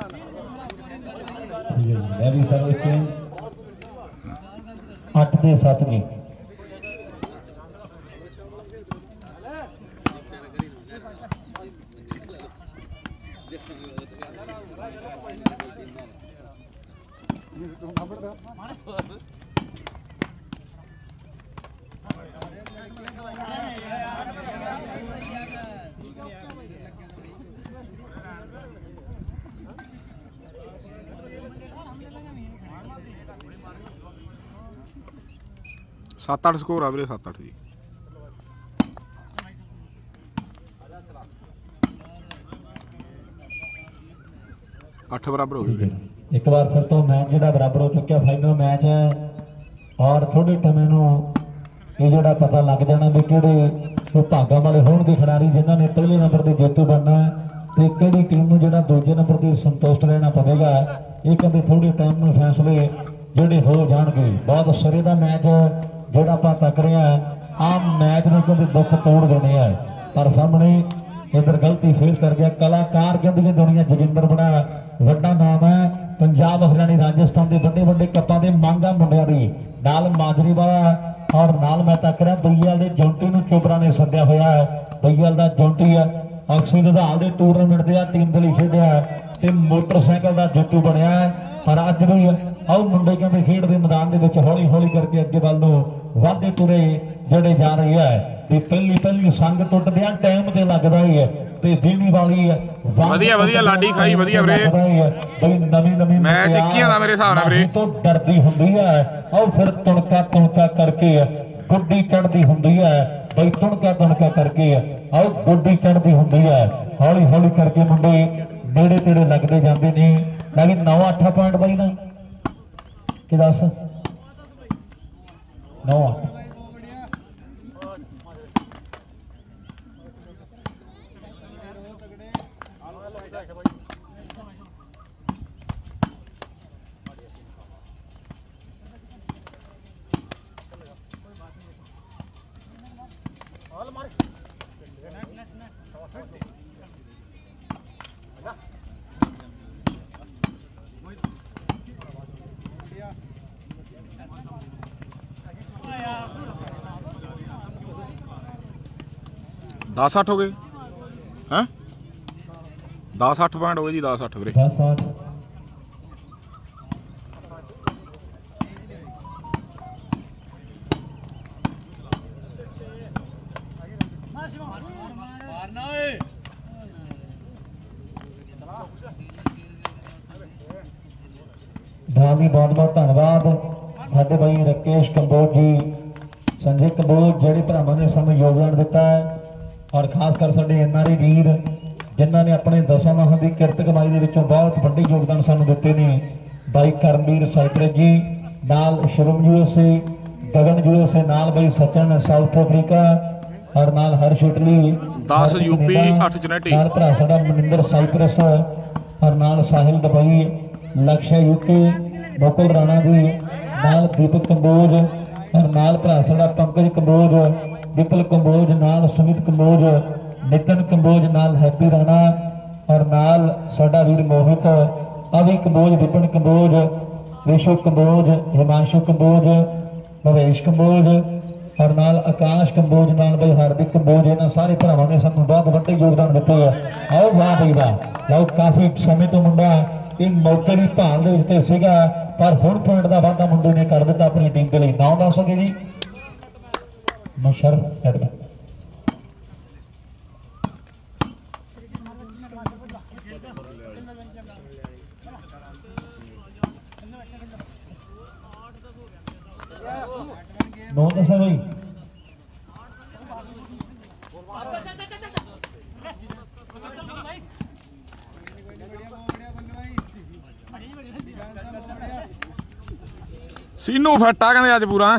[SPEAKER 4] अरे
[SPEAKER 2] ਲੜੀ ਸਰਵਿਸ ਚੇਂਜ 8 ਦੇ 7
[SPEAKER 1] ਗੇਮ 7-8 ਸਕੋਰ ਆ ਵੀਰੇ 7-8 ਜੀ। ਅੱਠ ਬਰਾਬਰ ਹੋ ਗਏ
[SPEAKER 2] ਇੱਕ ਵਾਰ ਫਿਰ ਤੋਂ ਮੈਚ ਜਿਹੜਾ ਬਰਾਬਰ ਹੋ ਚੁੱਕਿਆ ਫਾਈਨਲ ਮੈਚ ਹੈ। ਔਰ ਥੋੜੇ ਟਾਈਮ ਨੂੰ ਇਹ ਜਿਹੜਾ ਪਤਾ ਲੱਗ ਜਾਣਾ ਵੀ ਕਿਹੜੇ ਭਾਗਾਂ ਵਾਲੇ ਹੋਣਗੇ ਖਿਡਾਰੀ, ਜਿਨ੍ਹਾਂ ਨੇ ਪਹਿਲੇ ਨੰਬਰ ਤੇ ਜੇਤੂ ਬਣਨਾ ਤੇ ਕਿਹੜੀ ਟੀਮ ਨੂੰ ਜਿਹੜਾ ਦੂਜੇ ਨੰਬਰ ਤੇ ਸੰਤੁਸ਼ਟ ਰਹਿਣਾ ਪਵੇਗਾ, ਇਹ ਕਹਿੰਦੇ ਥੋੜੇ ਟਾਈਮ ਨੂੰ ਫੈਸਲੇ ਜਿਹੜੇ ਹੋ ਜਾਣਗੇ। ਬਹੁਤ ਸਰੇ ਦਾ ਮੈਚ ਹੈ। ਜਿਹੜਾ ਆਪਾਂ ਤੱਕ ਰਹੇ ਆ ਆਮ ਮੈਚ ਨੂੰ ਕਹਿੰਦੇ ਦੁੱਖ ਤੋੜ ਦੇਣੇ ਆ। ਪਰ ਸਾਹਮਣੇ ਇਧਰ ਗਲਤੀ ਫੇਰ ਕਰ ਗਿਆ, ਕਲਾਕਾਰ ਕਹਿੰਦੀ ਦੁਨੀਆ ਜੋਗਿੰਦਰ ਬਣਾ ਵੱਡਾ ਨਾਮ ਹੈ। ਪੰਜਾਬ, ਹਰਿਆਣਾ, ਰਾਜਸਥਾਨ ਦੇ ਵੱਡੇ ਵੱਡੇ ਕੱਪਾਂ ਦੇ ਮੰਗਾ ਮੁੰਡਿਆਂ ਦੀ ਨਾਲ ਮਾਜਰੀ ਵਾਲਾ ਔਰ ਨਾਲ ਮੈਂ ਤੱਕ ਰਿਹਾ ਬਈਆਲ ਦੇ ਜੌਂਟੀ ਨੂੰ ਚੋਬਰਾ ਨੇ ਸੱਦਿਆ ਹੋਇਆ ਹੈ। ਬਈਆਲ ਦਾ ਜੌਂਟੀ ਹੈ ਅਕਸਰ ਲੁਧਿਆਣਾ ਦੇ ਟੂਰਨਾਮੈਂਟ ਦੇ ਆ ਟੀਮ ਦੇ ਲਈ ਖੇਡਿਆ ਹੈ ਤੇ ਮੋਟਰਸਾਈਕਲ ਦਾ ਜੇਤੂ ਬਣਿਆ ਹੈ। ਪਰ ਅੱਜ ਵੀ ਆਓ ਮੁੰਡੇ ਕਹਿੰਦੇ ਖੇਡ ਦੇ ਮੈਦਾਨ ਦੇ ਵਿੱਚ ਹੌਲੀ ਹੌਲੀ ਕਰਕੇ ਅੱਗੇ ਵੱਲ ਨੂੰ ਵਾਧੇ ਤੁਰੇ ਜਿਹੜੇ ਜਾ ਰਹੇ ਹੈ ਤੇ ਪਹਿਲੀ ਪਹਿਲੀ ਸੰਗ ਟੁੱਟਦਿਆਂ ਟਾਈਮ ਤੇ ਲੱਗਦਾ ਹੀ ਹੈ ਤੇ ਦੇਣੀ ਵਾਲੀ ਹੈ
[SPEAKER 1] ਵਧੀਆ, ਵਧੀਆ, ਲਾਡੀ ਖਾਈ, ਵਧੀਆ ਵੀਰੇ।
[SPEAKER 2] ਬਈ ਨਵੀਂ ਨਵੀਂ
[SPEAKER 1] ਮੈਚ ਇੱਕੀਆਂ ਦਾ ਮੇਰੇ ਹਿਸਾਬ ਨਾਲ ਵੀਰੇ।
[SPEAKER 2] ਤੋਂ ਡਰਦੀ ਹੁੰਦੀ ਹੈ ਆਓ ਫਿਰ ਤੁਣਕਾ ਤੁਣਕਾ ਕਰਕੇ ਗੁੱਡੀ ਚੜਦੀ ਹੁੰਦੀ ਹੈ ਬਈ ਤੁਣਕਾ ਤੁਣਕਾ ਕਰਕੇ ਆਓ ਗੁੱਡੀ ਚੜਦੀ ਹੁੰਦੀ ਹੈ ਹੌਲੀ ਹੌਲੀ ਕਰਕੇ ਮੁੰਡੇ ਨੇੜੇ ਤੇੜੇ ਲੱਗਦੇ ਜਾਂਦੇ ਨੇ ਲੈ ਵੀ 9 8 ਪੁਆਇੰਟ ਬਾਈ ਨਾ ਕੀ ਦੱਸ No.
[SPEAKER 1] 10 8 ਹੋ ਗਏ? ਹੈ? 10 8 ਪੁਆਇੰਟ ਹੋ ਗਏ ਜੀ 10 8 ਵੀਰੇ।
[SPEAKER 2] 10 8
[SPEAKER 3] ਮਾਰਨਾ ਓਏ
[SPEAKER 2] ਬਹੁਤ ਬਹੁਤ ਬਹੁਤ ਧੰਨਵਾਦ। ਸਾਡੇ ਭਾਈ ਰਕੇਸ਼ ਕੰਬੋਜ ਜੀ, ਸੰਜੇ ਕੰਬੋਜ, ਜਿਹੜੇ ਭਰਾਵਾਂ ਨੇ ਸਾਨੂੰ ਯੋਗਦਾਨ ਦਿੱਤਾ ਹੈ। ਔਰ ਖਾਸ ਕਰ ਸਾਡੇ ਐਨਆਰਆਈ ਵੀਰ ਜਿਨ੍ਹਾਂ ਨੇ ਆਪਣੇ ਦਸਾਂ ਮਾਹਾਂ ਦੀ ਕਿਰਤ ਕਮਾਈ ਦੇ ਵਿੱਚੋਂ ਬਹੁਤ ਵੱਡੇ ਯੋਗਦਾਨ ਸਾਨੂੰ ਦਿੱਤੇ ਨੇ ਬਾਈ ਕਰਮਵੀਰ ਸਾਈਪ੍ਰਸ ਜੀ ਨਾਲ ਸ਼ਰਮ ਯੂਐਸਏ ਗਗਨ ਯੂਐਸਏ ਨਾਲ ਬਾਈ ਸਚਨ ਸਾਊਥ ਅਫਰੀਕਾ ਔਰ ਨਾਲ Harsh Italy
[SPEAKER 1] 10
[SPEAKER 2] Bharat
[SPEAKER 1] UP,
[SPEAKER 2] Canada,
[SPEAKER 1] ਅੱਠ ਜਨੇਟੀ।
[SPEAKER 2] ਨਾਲ ਭਰਾ ਸਾਡਾ ਮਨਿੰਦਰ ਸਾਈਪ੍ਰਸ ਔਰ ਨਾਲ ਸਾਹਿਲ ਦੁਬਈ ਲਕਸ਼ਾ ਯੂਕੇ ਮੁਕਲ ਰਾਣਾ ਜੀ ਨਾਲ ਦੀਪਕ ਕੰਬੋਜ ਔਰ ਨਾਲ ਭਰਾ ਸਾਡਾ ਪੰਕਜ ਕੰਬੋਜ ਵਿਪਲ ਕੰਬੋਜ ਨਾਲ ਸੁਮਿਤ ਕੰਬੋਜ, ਨਿਤਨ ਕੰਬੋਜ ਨਾਲ, ਹੈਪੀ ਰਾਣਾ ਔਰ ਨਾਲ ਸਾਡਾ ਵੀਰ ਮੋਹਿਤ, ਅਵੀ ਕੰਬੋਜ, ਵਿਪਨ ਕੰਬੋਜ, ਵਿਸ਼ਵ ਕੰਬੋਜ, ਹਿਮਾਂਸ਼ੂ ਕੰਬੋਜ ਭਵੇਸ਼ ਕੰਬੋਜ ਔਰ ਨਾਲ ਆਕਾਸ਼ ਕੰਬੋਜ ਨਾਲ ਬਈ ਹਾਰਦਿਕ ਕੰਬੋਜ, ਇਹਨਾਂ ਸਾਰੇ ਭਰਾਵਾਂ ਨੇ ਸਾਨੂੰ ਬਹੁਤ ਵੱਡੇ ਯੋਗਦਾਨ ਦਿੱਤੇ ਆ। ਆਓ ਵਾਹ ਬਈ ਵਾਹ। ਲਓ, ਕਾਫੀ ਸਮੇਂ ਤੋਂ ਮੁੰਡਾ ਇਹ ਮੌਕੇ ਦੀ ਭਾਲ ਦੇ ਉੱਤੇ ਸੀਗਾ, ਪਰ ਹੁਣ ਪੁਆਇੰਟ ਦਾ ਵਾਧਾ ਮੁੰਡੇ ਨੇ ਕਰ ਦਿੱਤਾ ਆਪਣੀ ਟੀਮ ਦੇ ਲਈ। ਨਾਮ ਦੱਸੋਗੇ ਜੀ। ਮਸ਼ਰ ਐਡਮਨ ਨੌ ਦੱਸੋ ਬਈ
[SPEAKER 1] ਸੀਨੂ ਫੱਟਾ ਕਹਿੰਦੇ ਅੱਜ ਪੂਰਾ।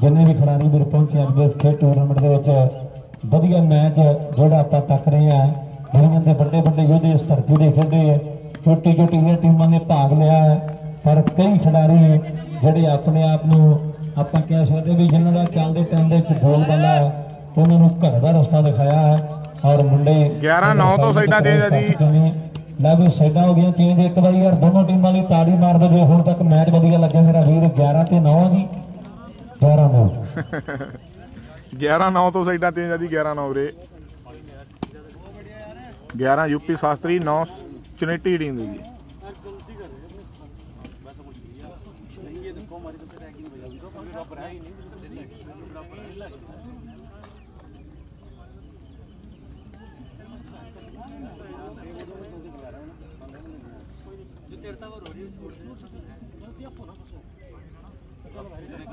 [SPEAKER 2] ਜਿੰਨੇ ਵੀ ਖਿਡਾਰੀ ਵੀਰ ਪਹੁੰਚੇ ਅੱਜ ਦੇ ਖੇਡ ਟੂਰਨਾਮੈਂਟ ਦੇ ਵਿੱਚ ਵਧੀਆ ਮੈਚ ਜਿਹੜਾ ਆਪਾਂ ਤੱਕ ਰਹੇ ਆ ਦੁਨੀਆ ਦੇ ਵੱਡੇ ਵੱਡੇ ਯੋਧੇ ਇਸ ਧਰਤੀ ਦੇ ਖੇਡੇ ਆ। ਛੋਟੀ ਛੋਟੀ ਦੀਆਂ ਟੀਮਾਂ ਨੇ ਭਾਗ ਲਿਆ ਹੈ। ਪਰ ਕਈ ਖਿਡਾਰੀ ਜਿਹੜੇ ਆਪਣੇ ਆਪ ਨੂੰ ਆਪਾਂ ਕਹਿ ਸਕਦੇ ਵੀ ਜਿਨ੍ਹਾਂ ਦਾ ਚੱਲਦੇ ਟਾਈਮ ਦੇ ਵਿੱਚ ਬੋਲਬਾਲਾ ਹੈ, ਉਹਨਾਂ ਨੂੰ ਘਰ ਦਾ ਰਸਤਾ ਦਿਖਾਇਆ ਹੈ। ਔਰ ਮੁੰਡੇ
[SPEAKER 1] 11-9 ਤੋਂ ਸਾਈਡਾਂ ਆ ਜੀ।
[SPEAKER 2] ਲੈ ਵੀ ਸਾਈਡਾਂ ਹੋ ਗਈਆਂ ਚੇਂਜ ਇੱਕ ਵਾਰੀ ਯਾਰ ਦੋਨੋਂ ਟੀਮਾਂ ਲਈ ਤਾੜੀ ਮਾਰ ਜੇ ਹੁਣ ਤੱਕ ਮੈਚ ਵਧੀਆ ਲੱਗਿਆ ਮੇਰਾ ਵੀਰ 11 ਤੇ 9 ਜੀ। 11 नाव
[SPEAKER 1] 11 ਨਾਮ ਤੋਂ ਸਾਈਡਾਂ ਤੇ ਜਾਂਦੀ 11 ਨਾਮ ਰੇ 11 ਯੂਪੀ ਸ਼ਾਸਤਰੀ 9 ਚੁਨੇਟੀ ਡੀਂਦੀ ਜੀ जो तेरता वो रोड़ी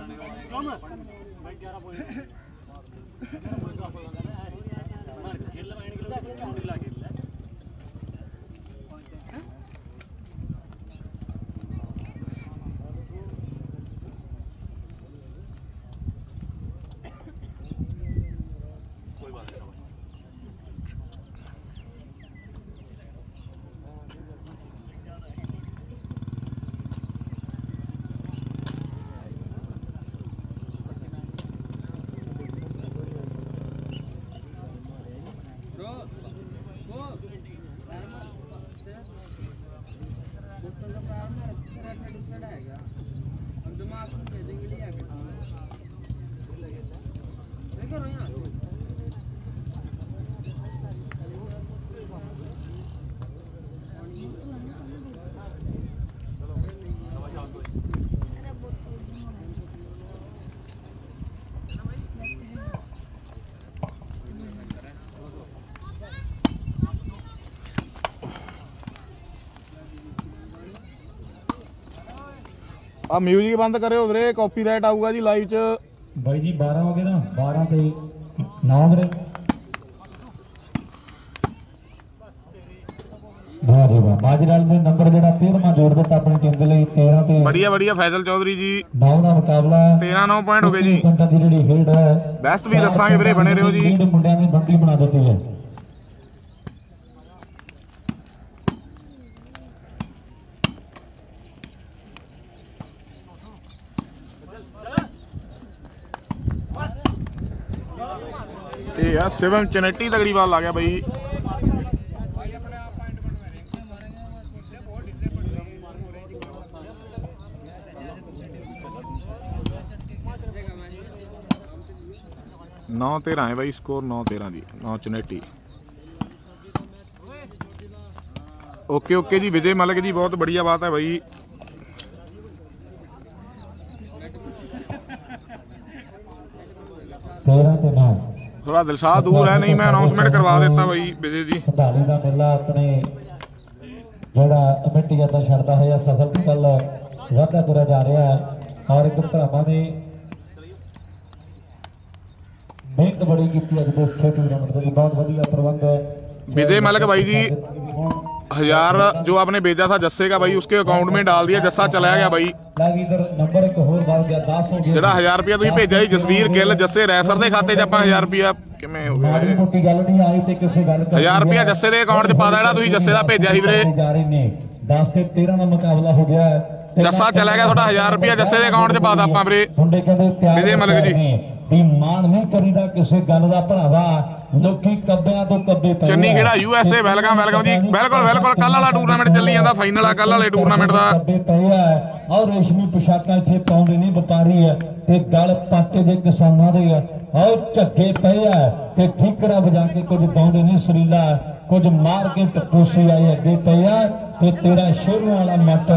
[SPEAKER 1] कम 11 पॉइंट ਦੀ ਜੀ ਆ ਮਿਊਜ਼ਿਕ ਬੰਦ ਕਰਿਓ ਵੀਰੇ ਕਾਪੀਰਾਈਟ ਆਊਗਾ ਜੀ ਲਾਈਵ 'ਚ।
[SPEAKER 2] ਬਾਈ ਜੀ 12 ਹੋ ਗਏ ਨਾ 12 ਤੇ 9 ਵੀਰੇ। ਵਾਹ ਜੀ ਵਾਹ ਮਾਜਰਾਲ ਨੇ ਨੰਬਰ ਜਿਹੜਾ 13ਵਾਂ ਜੋੜ ਦਿੱਤਾ ਆਪਣੀ ਟੀਮ ਦੇ ਲਈ 13 ਤੇ
[SPEAKER 1] ਬੜੀਆ ਬੜੀਆ ਫੈਜ਼ਲ ਚੌਧਰੀ ਜੀ।
[SPEAKER 2] 9 ਦਾ ਮੁਕਾਬਲਾ
[SPEAKER 1] 13 9 ਪੁਆਇੰਟ ਹੋ ਗਏ ਜੀ।
[SPEAKER 2] ਘੰਟਾ ਦੀ ਜਿਹੜੀ ਖੇਡ ਹੈ
[SPEAKER 1] ਬੈਸਟ ਵੀ ਦੱਸਾਂਗੇ ਵੀਰੇ ਬਣੇ ਰਹੋ ਜੀ।
[SPEAKER 2] ਮੁੰਡਿਆਂ ਨੇ ਬੰਦੀ ਬਣਾ ਦਿੱਤੀ ਹੈ।
[SPEAKER 1] ਇਹ ਆ ਸਿਵਮ ਚਨੇਟੀ ਤਗੜੀ ਬਾਲ ਆ ਗਿਆ ਬਈ। ਨੌ 13 ਹੈ ਬਾਈ, ਸਕੋਰ 9 13 ਦੀ 9 ਚਨੇਟੀ ਓਕੇ ਓਕੇ ਜੀ, ਵਿਜੇ ਮਲਕ ਜੀ, ਬਹੁਤ ਬੜੀਆ ਬਾਤ ਹੈ ਬਾਈ।
[SPEAKER 2] ਤੇਰਾਂ
[SPEAKER 1] ਥੋੜਾ ਦਿਲਸ਼ਾਦ ਦੂਰ ਹੈ ਨਹੀਂ ਮੈਂ ਅਨਾਉਂਸਮੈਂਟ ਕਰਵਾ ਦਿੱਤਾ ਬਈ ਵਿਜੇ ਜੀ।
[SPEAKER 2] ਖਿਡਾਰੀ ਦਾ ਮੇਲਾ ਆਪਣੇ ਜਿਹੜਾ ਅਮਿਟੀਆ ਦਾ ਛੱਡਦਾ ਹੋਇਆ ਸਫਲਤਾ ਨਾਲ ਵਾਧਾ ਤੁਰਿਆ ਜਾ ਰਿਹਾ ਹੈ ਔਰ ਇੱਕ ਧਰਾਵਾਂ ਨੇ ਮਿਹਨਤ ਬੜੀ ਕੀਤੀ ਅੱਜ ਦੇ ਸਟੇਟ ਬਹੁਤ ਵਧੀਆ ਪ੍ਰਬੰਧ ਹੈ।
[SPEAKER 1] ਵਿਜੇ ਮਲਕ ਬਾਈ ਜੀ हजार जो आपने भेजा था जस्से का भाई उसके अकाउंट में डाल दिया जस्सा चला गया भाई
[SPEAKER 2] ਲੈ ਵੀ ਇਧਰ ਨੰਬਰ ਇੱਕ ਹੋਰ ਵੱਧ ਗਿਆ 10 ਹੋ ਗਿਆ
[SPEAKER 1] ਜਿਹੜਾ 1000 ਰੁਪਿਆ ਤੁਸੀਂ ਭੇਜਿਆ ਸੀ ਜਸਵੀਰ ਗਿੱਲ ਜੱਸੇ ਰੈਸਰ ਦੇ ਖਾਤੇ 'ਚ ਆਪਾਂ 1000 ਰੁਪਿਆ ਕਿਵੇਂ ਹੋ ਗਿਆ
[SPEAKER 2] ਮਾੜੀ
[SPEAKER 1] ਇਹ?
[SPEAKER 2] ਮੋਟੀ ਗੱਲ ਨਹੀਂ ਆਈ ਤੇ ਕਿਸੇ ਗੱਲ ਕਰਨੀ
[SPEAKER 1] 1000 ਰੁਪਿਆ
[SPEAKER 2] ਹੈ।
[SPEAKER 1] ਜੱਸੇ ਦੇ ਅਕਾਊਂਟ 'ਚ ਪਾ ਦੇਣਾ ਤੁਸੀਂ ਜੱਸੇ ਦਾ ਭੇਜਿਆ ਸੀ ਵੀਰੇ
[SPEAKER 2] ਜਾ ਰਹੇ ਨੇ 10 ਤੇ 13 ਦਾ ਮੁਕਾਬਲਾ ਹੋ ਗਿਆ ਹੈ ਤੇ
[SPEAKER 1] ਜੱਸਾ ਚਲਾ ਗਿਆ ਤੁਹਾਡਾ 1000 ਰੁਪਿਆ ਜੱਸੇ ਦੇ ਅਕਾਊਂਟ 'ਚ ਪਾ ਦਾਂ ਆਪਾਂ ਵੀਰੇ
[SPEAKER 2] ਮੁੰਡੇ ਕਹਿੰਦੇ ਤਿਆਰ
[SPEAKER 1] ਵਿਜੇ ਮਲਿਕ ਜੀ।
[SPEAKER 2] ਵੀ ਮਾਣ ਨਹੀਂ ਕਰੀਦਾ ਕਿਸੇ ਗੱਲ ਦਾ ਭਰਾਵਾ। ਲੋਕੀ ਕੱਬਿਆਂ ਤੋਂ ਕੱਬੇ ਪਏ Channi.
[SPEAKER 1] Khera USA welcome welcome ਜੀ। ਬਿਲਕੁਲ ਬਿਲਕੁਲ। ਕੱਲ ਵਾਲਾ ਟੂਰਨਾਮੈਂਟ ਚੱਲੀ ਜਾਂਦਾ ਫਾਈਨਲ ਆ ਕੱਲ ਵਾਲੇ ਟੂਰਨਾਮੈਂਟ ਦਾ।
[SPEAKER 2] ਕੱਬੇ ਪਏ ਆ। ਔਰ ਰੇਸ਼ਮੀ ਪੁਸ਼ਾਕਾਂ ਇੱਥੇ ਪਾਉਂਦੇ ਨਹੀਂ ਵਪਾਰੀ ਆ ਤੇ ਗਲ ਪਾਟੇ ਦੇ ਕਿਸਾਨਾਂ ਦੇ ਆ। ਔਰ ਝੱਗੇ ਪਏ ਆ ਤੇ ਠੀਕਰਾ ਵਜਾ ਕੇ ਕੁਝ ਪਾਉਂਦੇ ਨਹੀਂ ਸਰੀਲਾ। ਕੁਝ ਮਾਰ ਕੇ ਟਪੂਸੀ ਆਏ ਅੱਗੇ ਪਏ ਆ ਤੇ ਤੇਰਾ ਸ਼ੇਰੂ ਵਾਲਾ ਮੱਟ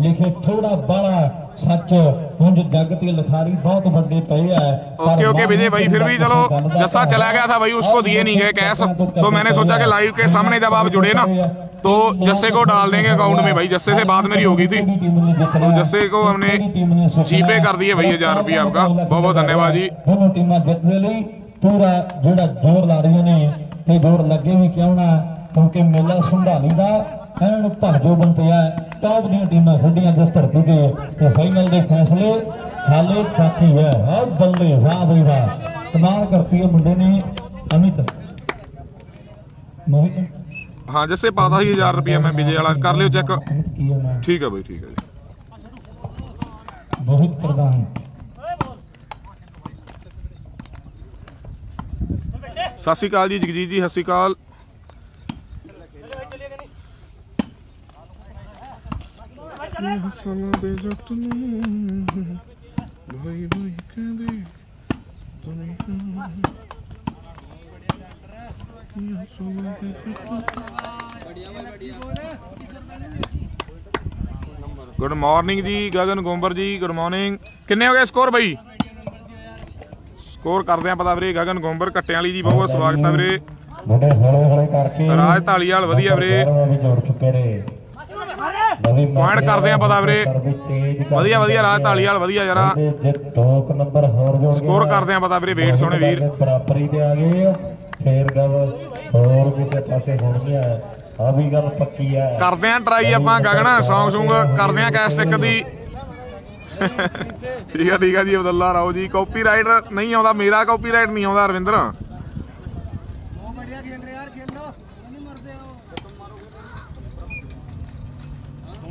[SPEAKER 2] ਲਿਖੇ ਥੋੜਾ ਬਾਲਾ ਸੱਚ ਹੁਣ ਜੱਗ ਤੇ ਲਿਖਾਰੀ ਬਹੁਤ ਵੱਡੇ ਪਏ ਆ ਪਰ
[SPEAKER 1] ओके ओके
[SPEAKER 2] ਮਾਣ
[SPEAKER 1] विजय
[SPEAKER 2] ਨਹੀਂ
[SPEAKER 1] भाई फिर भी
[SPEAKER 2] ਕਰੀਦਾ
[SPEAKER 1] चलो
[SPEAKER 2] ਕਿਸੇ ਗੱਲ ਦਾ
[SPEAKER 1] जस्सा चला गया था भाई उसको दिए नहीं गए कैश तो मैंने सोचा कि लाइव के सामने जब आप जुड़े ना तो जस्से को डाल देंगे अकाउंट में भाई जस्से से बात मेरी हो गई थी
[SPEAKER 2] तो
[SPEAKER 1] जस्से को हमने जीपे कर दिए भाई हजार रुपया आपका बहुत बहुत धन्यवाद जी
[SPEAKER 2] ਦੋਨੋਂ ਟੀਮਾਂ ਜਿੱਤ ਦੇ ਲਈ ਪੂਰਾ ਜਿਹੜਾ ਜ਼ੋਰ ਲਾ ਰਹੀਆਂ ਨੇ ਤੇ ਜ਼ੋਰ ਲੱਗੇ ਵੀ ਕਿਉਂ ਨਾ ਕਿਉਂਕਿ ਮੇਲਾ ਸੰਭਾਲੀ ਦਾ ਐਨ ਭਰਜੋ ਬੰਤਿਆ ਟੌਪ ਦੀਆਂ ਟੀਮਾਂ ਖੇਡੀਆਂ ਜਿਸ ਧਰਤੀ ਤੇ ਤੇ ਫਾਈਨਲ ਦੇ ਫੈਸਲੇ ਹਾਲੇ ਤੱਕ ਹੀ ਹੈ। ਹਾਂ ਬੱਲੇ ਵਾਹ ਬਈ ਵਾਹ। ਕਮਾਲ ਕਰਤੀ ਹੈ ਮੁੰਡੇ ਨੇ ਅਮਿਤ। ਮੋਹਿਤ।
[SPEAKER 1] ਹਾਂ ਜਿਸੇ ਪਾਤਾ ਸੀ 1000 ਰੁਪਏ ਮੈਂ ਵਿਜੇ ਵਾਲਾ। ਕਰ ਲਿਓ
[SPEAKER 2] ਚੈੱਕ ਠੀਕ ਹੈ
[SPEAKER 1] ਬਈ ਠੀਕ ਹੈ
[SPEAKER 2] ਬਹੁਤ ਪ੍ਰਧਾਨ।
[SPEAKER 1] ਸਤਿ ਸ਼੍ਰੀ ਅਕਾਲ ਜੀ ਜਗਜੀਤ ਜੀ ਸਤਿ ਸ਼੍ਰੀ ਅਕਾਲ। ਭਾਈ ਕਹਿੰਦੇ ਗੁੱਡ ਮਾਰਨਿੰਗ ਜੀ ਗਗਨ ਗੋਂਬਰ ਜੀ ਗੁੱਡ ਮਾਰਨਿੰਗ ਕਿੰਨੇ ਹੋ ਗਏ ਸਕੋਰ ਬਈ? ਸਕੋਰ ਕਰਦੇ ਆ ਪਤਾ ਵੀਰੇ ਗਗਨ ਗੋਂਬਰ ਕੱਟਿਆਂ ਵਾਲੀ ਜੀ ਬਹੁਤ ਬਹੁਤ ਸਵਾਗਤ ਹੈ ਵੀਰੇ।
[SPEAKER 2] ਮੁੰਡੇ ਹੌਲੇ ਹੌਲੇ ਕਰਕੇ
[SPEAKER 1] ਰਾਜ ਢਾਲੀਵਾਲ ਵਧੀਆ ਵੀਰੇ।
[SPEAKER 2] ਜੋੜ ਚੁੱਕੇ ਨੇ।
[SPEAKER 1] ਪੁਆਇੰਟ ਕਰਦੇ ਆ ਪਤਾ ਵੀਰੇ। ਵਧੀਆ ਵਧੀਆ ਰਾਜ ਢਾਲੀਵਾਲ ਵਧੀਆ ਜਰਾ।
[SPEAKER 2] ਤੇ ਜੇ ਦੋ ਕੁ ਨੰਬਰ ਹੋਰ ਜੋੜ
[SPEAKER 1] ਸਕੋਰ ਕਰਦੇ ਆ ਪਤਾ ਵੀਰੇ ਵੇਟ ਸੋਹਣੇ ਵੀਰ।
[SPEAKER 2] ਬਰਾਬਰੀ ਤੇ ਆ ਗਏ ਆ। ਫੇਰ ਗੱਲ ਹੋਰ ਕਿਸੇ ਪਾਸੇ ਹੋਣਗੀਆਂ ਆ ਵੀ ਗੱਲ ਪੱਕੀ ਆ।
[SPEAKER 1] ਕਰਦੇ ਆ ਟਰਾਈ ਆਪਾਂ ਗਗਨ ਸੌਂਗ ਸੂੰਗ ਕਰਦੇ ਆ ਕੈਸਟਿਕ ਦੀ। ਠੀਕ ਆ ਠੀਕ ਆ ਜੀ ਅਬਦੁੱਲਾ ਰਾਓ ਜੀ। ਕਾਪੀਰਾਈਟ ਨਹੀਂ ਆਉਂਦਾ ਮੇਰਾ ਕਾਪੀਰਾਈਟ ਨਹੀਂ ਆਉਂਦਾ ਅਰਵਿੰਦਰ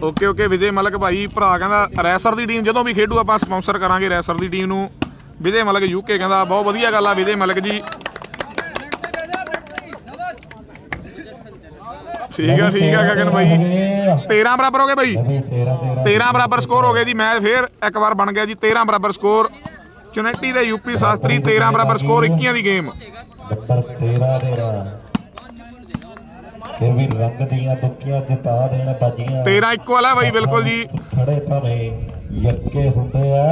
[SPEAKER 1] ਓਕੇ ਓਕੇ, ਵਿਜੇ ਮਲਕ ਭਾਈ, ਭਰਾ ਕਹਿੰਦਾ ਰੈਸਰ ਦੀ ਟੀਮ ਜਦੋਂ ਵੀ ਖੇਡੂ ਆਪਾਂ ਸਪਾਂਸਰ ਕਰਾਂਗੇ ਰੈਸਰ ਦੀ ਟੀਮ ਨੂੰ। ਵਿਜੇ ਮਲਕ ਯੂਕੇ ਕਹਿੰਦਾ, ਬਹੁਤ ਵਧੀਆ ਗੱਲ ਆ ਵਿਜੇ ਮਲਕ ਜੀ। ਠੀਕ ਆ ਠੀਕ ਆ ਗਗਨ ਭਾਈ। 13 ਬਰਾਬਰ ਹੋ ਗਏ ਭਾਈ।
[SPEAKER 2] ਨਵੀਂ 13
[SPEAKER 1] ਬਰਾਬਰ ਸਕੋਰ ਹੋ ਗਏ ਜੀ, ਮੈਚ ਫੇਰ ਇੱਕ ਵਾਰ ਬਣ ਗਿਆ ਜੀ 13 ਬਰਾਬਰ ਸਕੋਰ ਚੁਨੈਟੀ ਦੇ ਯੂਪੀ ਸ਼ਾਸਤਰੀ 13 ਬਰਾਬਰ ਸਕੋਰ 21 ਦੀ ਗੇਮ
[SPEAKER 2] ਨੰਬਰ 13 ਫਿਰ ਵੀ ਰੰਗ ਦੀਆਂ ਦੁੱਕੀਆਂ ਜਿਤਾ ਦੇਣ ਬਾਜੀਆਂ।
[SPEAKER 1] 13 ਇਕੁਅਲ ਹੈ ਬਾਈ ਬਿਲਕੁਲ ਜੀ।
[SPEAKER 2] ਖੜੇ ਭਾਵੇਂ ਯੱਕੇ ਹੁੰਦੇ ਆ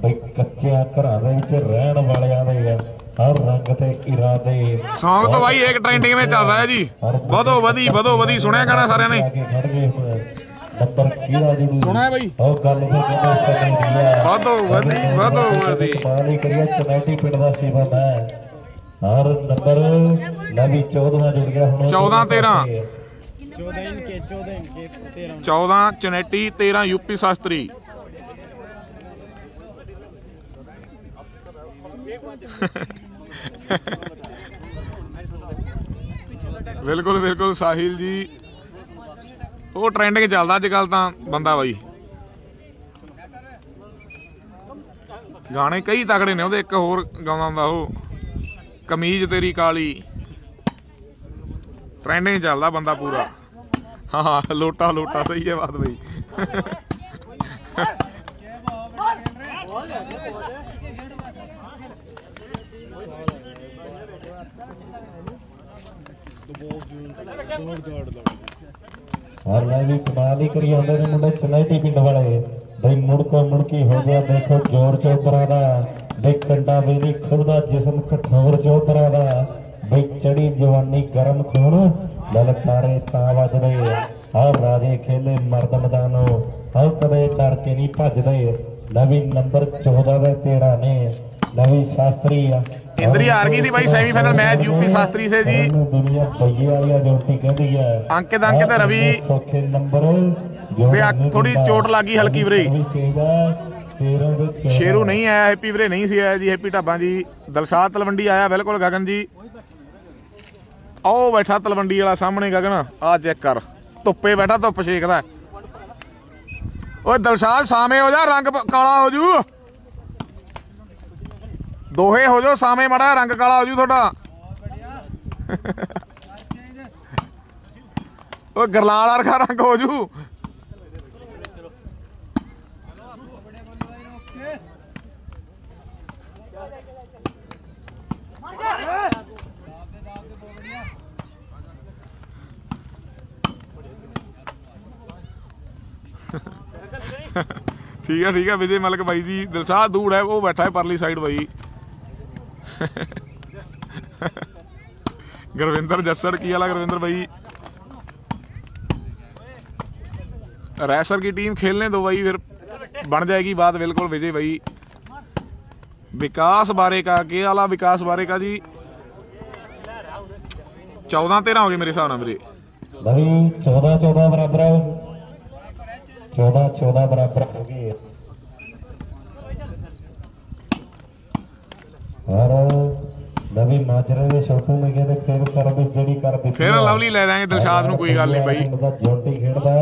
[SPEAKER 2] ਬਈ ਕੱਚਿਆਂ ਘਰਾਂ ਦੇ ਵਿੱਚ ਰਹਿਣ ਵਾਲਿਆਂ ਦੇ ਆ। ਹਰ ਰੰਗ ਤੇ ਇਰਾਦੇ।
[SPEAKER 1] ਸੌਂਗ ਤੋਂ ਬਾਈ ਇੱਕ ਟ੍ਰੈਂਡਿੰਗ ਵਿੱਚ ਚੱਲ ਰਿਹਾ ਹੈ ਜੀ ਵਧੋ ਵਧੀ ਵਧੋ ਵਧੀ ਸੁਣਿਆ ਗਾਣਾ ਸਾਰਿਆਂ ਨੇ।
[SPEAKER 2] ਨੰਬਰ ਕਿਹੜਾ
[SPEAKER 1] ਸੁਣਿਆ ਬਾਈ?
[SPEAKER 2] ਉਹ ਗੱਲ ਤੇ ਕਹਿੰਦੇ
[SPEAKER 1] ਵਧੋ ਵਧੀ ਵਧੋ ਵਧੀ।
[SPEAKER 2] ਕਮਾਲ ਹੀ ਕਰੀਏ ਚਨੈਟੀ ਪਿੰਡ ਦਾ ਸੇਵਾ ਮੈਂ। ਹਰ ਨੰਬਰ ਨਵੀਂ 14ਵਾਂ ਜੁੜ ਗਿਆ ਹੁਣ
[SPEAKER 1] 14 13
[SPEAKER 3] 14 ਇਨਕੇ 14 ਇਨਕੇ 13
[SPEAKER 1] 14 ਚਨੇਟੀ 13 ਯੂਪੀ ਸ਼ਾਸਤਰੀ। ਬਿਲਕੁਲ ਬਿਲਕੁਲ ਸਾਹਿਲ ਜੀ। ਉਹ ਟ੍ਰੈਂਡਿੰਗ ਚੱਲਦਾ ਅੱਜ ਕੱਲ ਤਾਂ ਬੰਦਾ ਬਾਈ। ਗਾਣੇ ਕਈ ਤਕੜੇ ਨੇ ਉਹਦੇ ਇੱਕ ਹੋਰ ਗਾਉਂਦਾ ਉਹ। ਕਮੀਜ਼ ਤੇਰੀ ਕਾਲੀ। ਟ੍ਰੈਂਡਿੰਗ ਚੱਲਦਾ ਬੰਦਾ ਪੂਰਾ। ਹਾਂ ਲੋਟਾ ਲੋਟਾ, ਸਹੀ ਹੈ ਬਾਤ ਬਈ।
[SPEAKER 2] ਔਰ ਮੈਂ ਵੀ ਕਮਾਲ ਹੀ ਕਰੀ ਆਉਂਦੇ ਨੇ ਮੁੰਡੇ ਚਨੈਟੀ ਪਿੰਡ ਵਾਲੇ। ਬਈ ਮੁੜ ਕੋ ਮੁੜਕੀ ਹੋ ਗਿਆ, ਦੇਖੋ ਜ਼ੋਰ ਚੋਪਰਾ ਦਾ। ਬਈ ਕੰਡਾ ਵੀ ਨਹੀਂ ਖੁੱਲਦਾ ਜਿਸਮ ਕਠੋਰ ਚੋਪਰਾ ਦਾ ਬਈ ਚੜੀ ਜਵਾਨੀ ਗਰਮ ਖੂਨ ਲਲਕਾਰੇ ਤਾਂ ਵੱਜਦੇ। ਹਰ ਰਾਜੇ ਖੇਲੇ ਮਰਦ ਮੈਦਾਨੋ ਹਰ ਕਦੇ ਡਰ ਕੇ ਨਹੀਂ ਭੱਜਦੇ। ਨਵੀਂ ਨੰਬਰ 14 ਦੇ 13 ਨੇ ਨਵੀਂ ਸ਼ਾਸਤਰੀ ਆ।
[SPEAKER 1] ਇੰਦਰੀ ਹਾਰ ਗਈ ਸੀ ਬਾਈ ਸੈਮੀਫਾਈਨਲ ਮੈਚ ਯੂਪੀ ਸ਼ਾਸਤਰੀ ਸੇ ਜੀ।
[SPEAKER 2] ਦੁਨੀਆ ਬਈਏ ਵਾਲੀ ਜੋਟੀ ਕਹਿੰਦੀ ਹੈ
[SPEAKER 1] ਅੰਕਿਤ ਅੰਕਿਤ ਰਵੀ।
[SPEAKER 2] ਸੌਖੇ ਨੰਬਰ
[SPEAKER 1] ਤੇ ਥੋੜੀ ਚੋਟ ਲੱਗੀ ਹਲਕੀ ਵੀਰੇ। ਸ਼ੇਰੂ ਨਹੀਂ ਆਇਆ, ਹੈਪੀ ਵੀਰੇ ਨਹੀਂ ਸੀ ਆਇਆ ਜੀ, ਹੈਪੀ ਢਾਬਾਂ ਜੀ। ਦਲਸ਼ਾਦ ਤਲਵੰਡੀ ਆਇਆ, ਬਿਲਕੁਲ ਗਗਨ ਜੀ। ਆਓ ਬੈਠਾ ਤਲਵੰਡੀ ਵਾਲਾ ਸਾਹਮਣੇ, ਗਗਨ ਆ ਚੈੱਕ ਕਰ। ਧੁੱਪੇ ਬੈਠਾ, ਧੁੱਪ ਛੇਕਦਾ। ਓਏ ਦਲਸ਼ਾਦ ਸਾਵੇਂ ਹੋ ਜਾ, ਰੰਗ ਕਾਲਾ ਹੋ ਜੂ। ਦੋਹੇ ਹੋ ਜਾਓ ਸਾਵੇਂ ਮੜਾ ਰੰਗ ਕਾਲਾ ਹੋ ਜੂ ਤੁਹਾਡਾ। ਓਏ ਗਰਲਾਲ ਵਰਗਾ ਰੰਗ ਹੋ ਜੂ। ਠੀਕ ਹੈ ਠੀਕ ਹੈ ਵਿਜੇ ਮਲਕ ਬਾਈ ਜੀ ਦਿਲਸ਼ਾਦ ਦੂੜ ਹੈ ਉਹ ਬੈਠਾ ਹੈ ਪਰਲੀ ਸਾਈਡ ਬਾਈ ਗੁਰਵਿੰਦਰ ਜੱਸੜ ਕੀ ਵਾਲਾ ਗੁਰਵਿੰਦਰ ਬਾਈ ਰੈਸਰ की टीम खेलने दो भाई फिर बन जाएगी बात बिल्कुल विजय भाई विकास बारे का के वाला विकास बारे का जी 14 13 हो गए मेरे हिसाब ਨਾਲ ਵੀਰੇ
[SPEAKER 2] ਨਵੀਂ 14 14 ਬਰਾਬਰ 14 14 ਬਰਾਬਰ ਹੋ ਗਏ। ਔਰ ਨਵੀਂ ਮਾਜਰੇ ਦੇ ਛੋਟੂ ਨੇ ਕਹਿੰਦੇ ਫਿਰ ਸਰਵਿਸ ਜਿਹੜੀ ਕਰ ਦਿੱਤੀ
[SPEAKER 1] ਫਿਰ। ਲਵਲੀ ਲੈ ਦਾਂਗੇ ਦਿਲਸ਼ਾਦ ਨੂੰ ਕੋਈ ਗੱਲ ਨਹੀਂ ਬਾਈ।
[SPEAKER 2] ਜੋਟੀ ਖੇਡਦਾ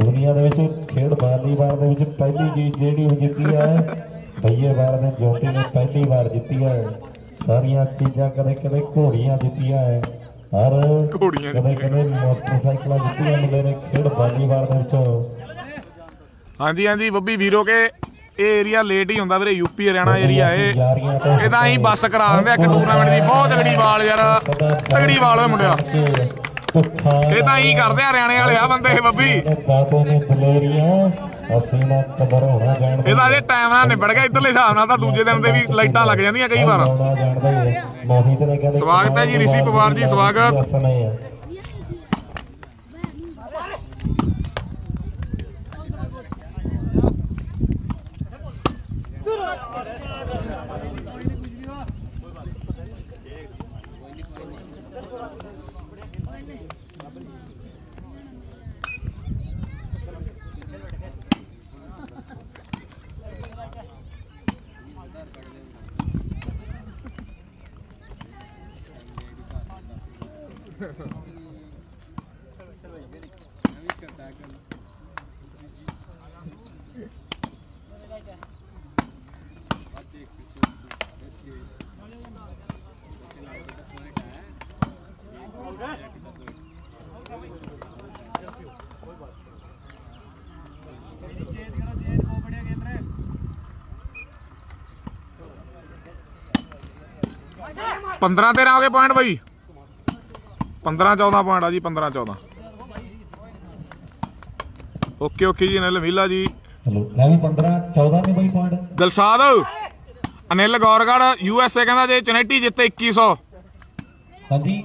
[SPEAKER 2] ਦੁਨੀਆ ਦੇ ਵਿੱਚ ਖੇਡ ਵਾਲੀਬਾਲ ਦੇ ਵਿੱਚ ਪਹਿਲੀ ਚੀਜ਼ ਜਿਹੜੀ ਉਹ ਜਿੱਤੀ ਹੈ। ਬਈਏਵਾਲ ਦੇ ਜੋਟੀ ਨੇ ਪਹਿਲੀ ਵਾਰ ਜਿੱਤੀ ਹੈ। ਸਾਰੀਆਂ ਚੀਜ਼ਾਂ ਕਦੇ ਕਦੇ ਘੋੜੀਆਂ ਜਿੱਤੀਆਂ ਹੈ। ਹਰ
[SPEAKER 1] ਘੋੜੀਆਂ
[SPEAKER 2] ਕਦੇ ਕਦੇ ਮੋਟਰਸਾਈਕਲਾਂ ਜਿੱਤੀਆਂ ਮੁੰਡੇ ਨੇ ਖੇਡ ਵਾਲੀਬਾਲ ਦੇ ਵਿੱਚੋਂ।
[SPEAKER 1] ਹਾਂਜੀ ਹਾਂਜੀ ਬੱਬੀ ਵੀਰੋ ਕੇ ਇਹ ਏਰੀਆ ਲੇਟ ਹੀ ਹੁੰਦਾ ਵੀਰੇ ਯੂਪੀ ਹਰਿਆਣਾ ਏਰੀਆ ਇਹ।
[SPEAKER 2] ਯਾਰੀਆਂ ਤੋਂ
[SPEAKER 1] ਬੱਸ ਕਰਾ ਦਿੰਦੇ ਇੱਕ ਟੂਰਨਾਮੈਂਟ ਦੀ ਬਹੁਤ ਤਗੜੀ ਬਾਲ ਯਾਰ ਤਗੜੀ ਬਾਲ ਓਏ ਮੁੰਡਿਆ। ਇਹ ਤਾਂ ਇਹੀ ਕਰਦੇ ਹਰਿਆਣੇ ਵਾਲੇ ਆ ਬੰਦੇ ਇਹ ਬੱਬੀ।
[SPEAKER 2] ਦਾਤੇ
[SPEAKER 1] ਇਹ ਤਾਂ ਜੇ ਟਾਈਮ ਨਾਲ ਨਿਬੜ ਗਿਆ ਇਧਰਲੇ ਹਿਸਾਬ ਨਾਲ ਤਾਂ ਦੂਜੇ ਦਿਨ ਤੇ ਵੀ ਲਾਈਟਾਂ ਲੱਗ ਜਾਂਦੀਆਂ ਕਈ ਵਾਰ। ਸਵਾਗਤ ਹੈ ਜੀ ਰਿਸ਼ੀ ਪਵਾਰ ਜੀ, ਸਵਾਗਤ। 15 13 ਹੋ ਗਏ ਪੁਆਇੰਟ ਬਾਈ। 15 14 ਪੁਆਇੰਟ ਆ ਜੀ 15 14 ਓਕੇ ਓਕੇ ਜੀ ਅਨਿਲ ਮੀਲਾ ਜੀ।
[SPEAKER 2] ਚਲੋ ਲੈ ਵੀ 15 14 ਨੇ ਬਈ point
[SPEAKER 1] Dilshad Anil Gaurgarh U S A ਕਹਿੰਦਾ ਜੇ ਚਨੇਟੀ ਜਿੱਤੇ 2100
[SPEAKER 2] ਹਾਂਜੀ।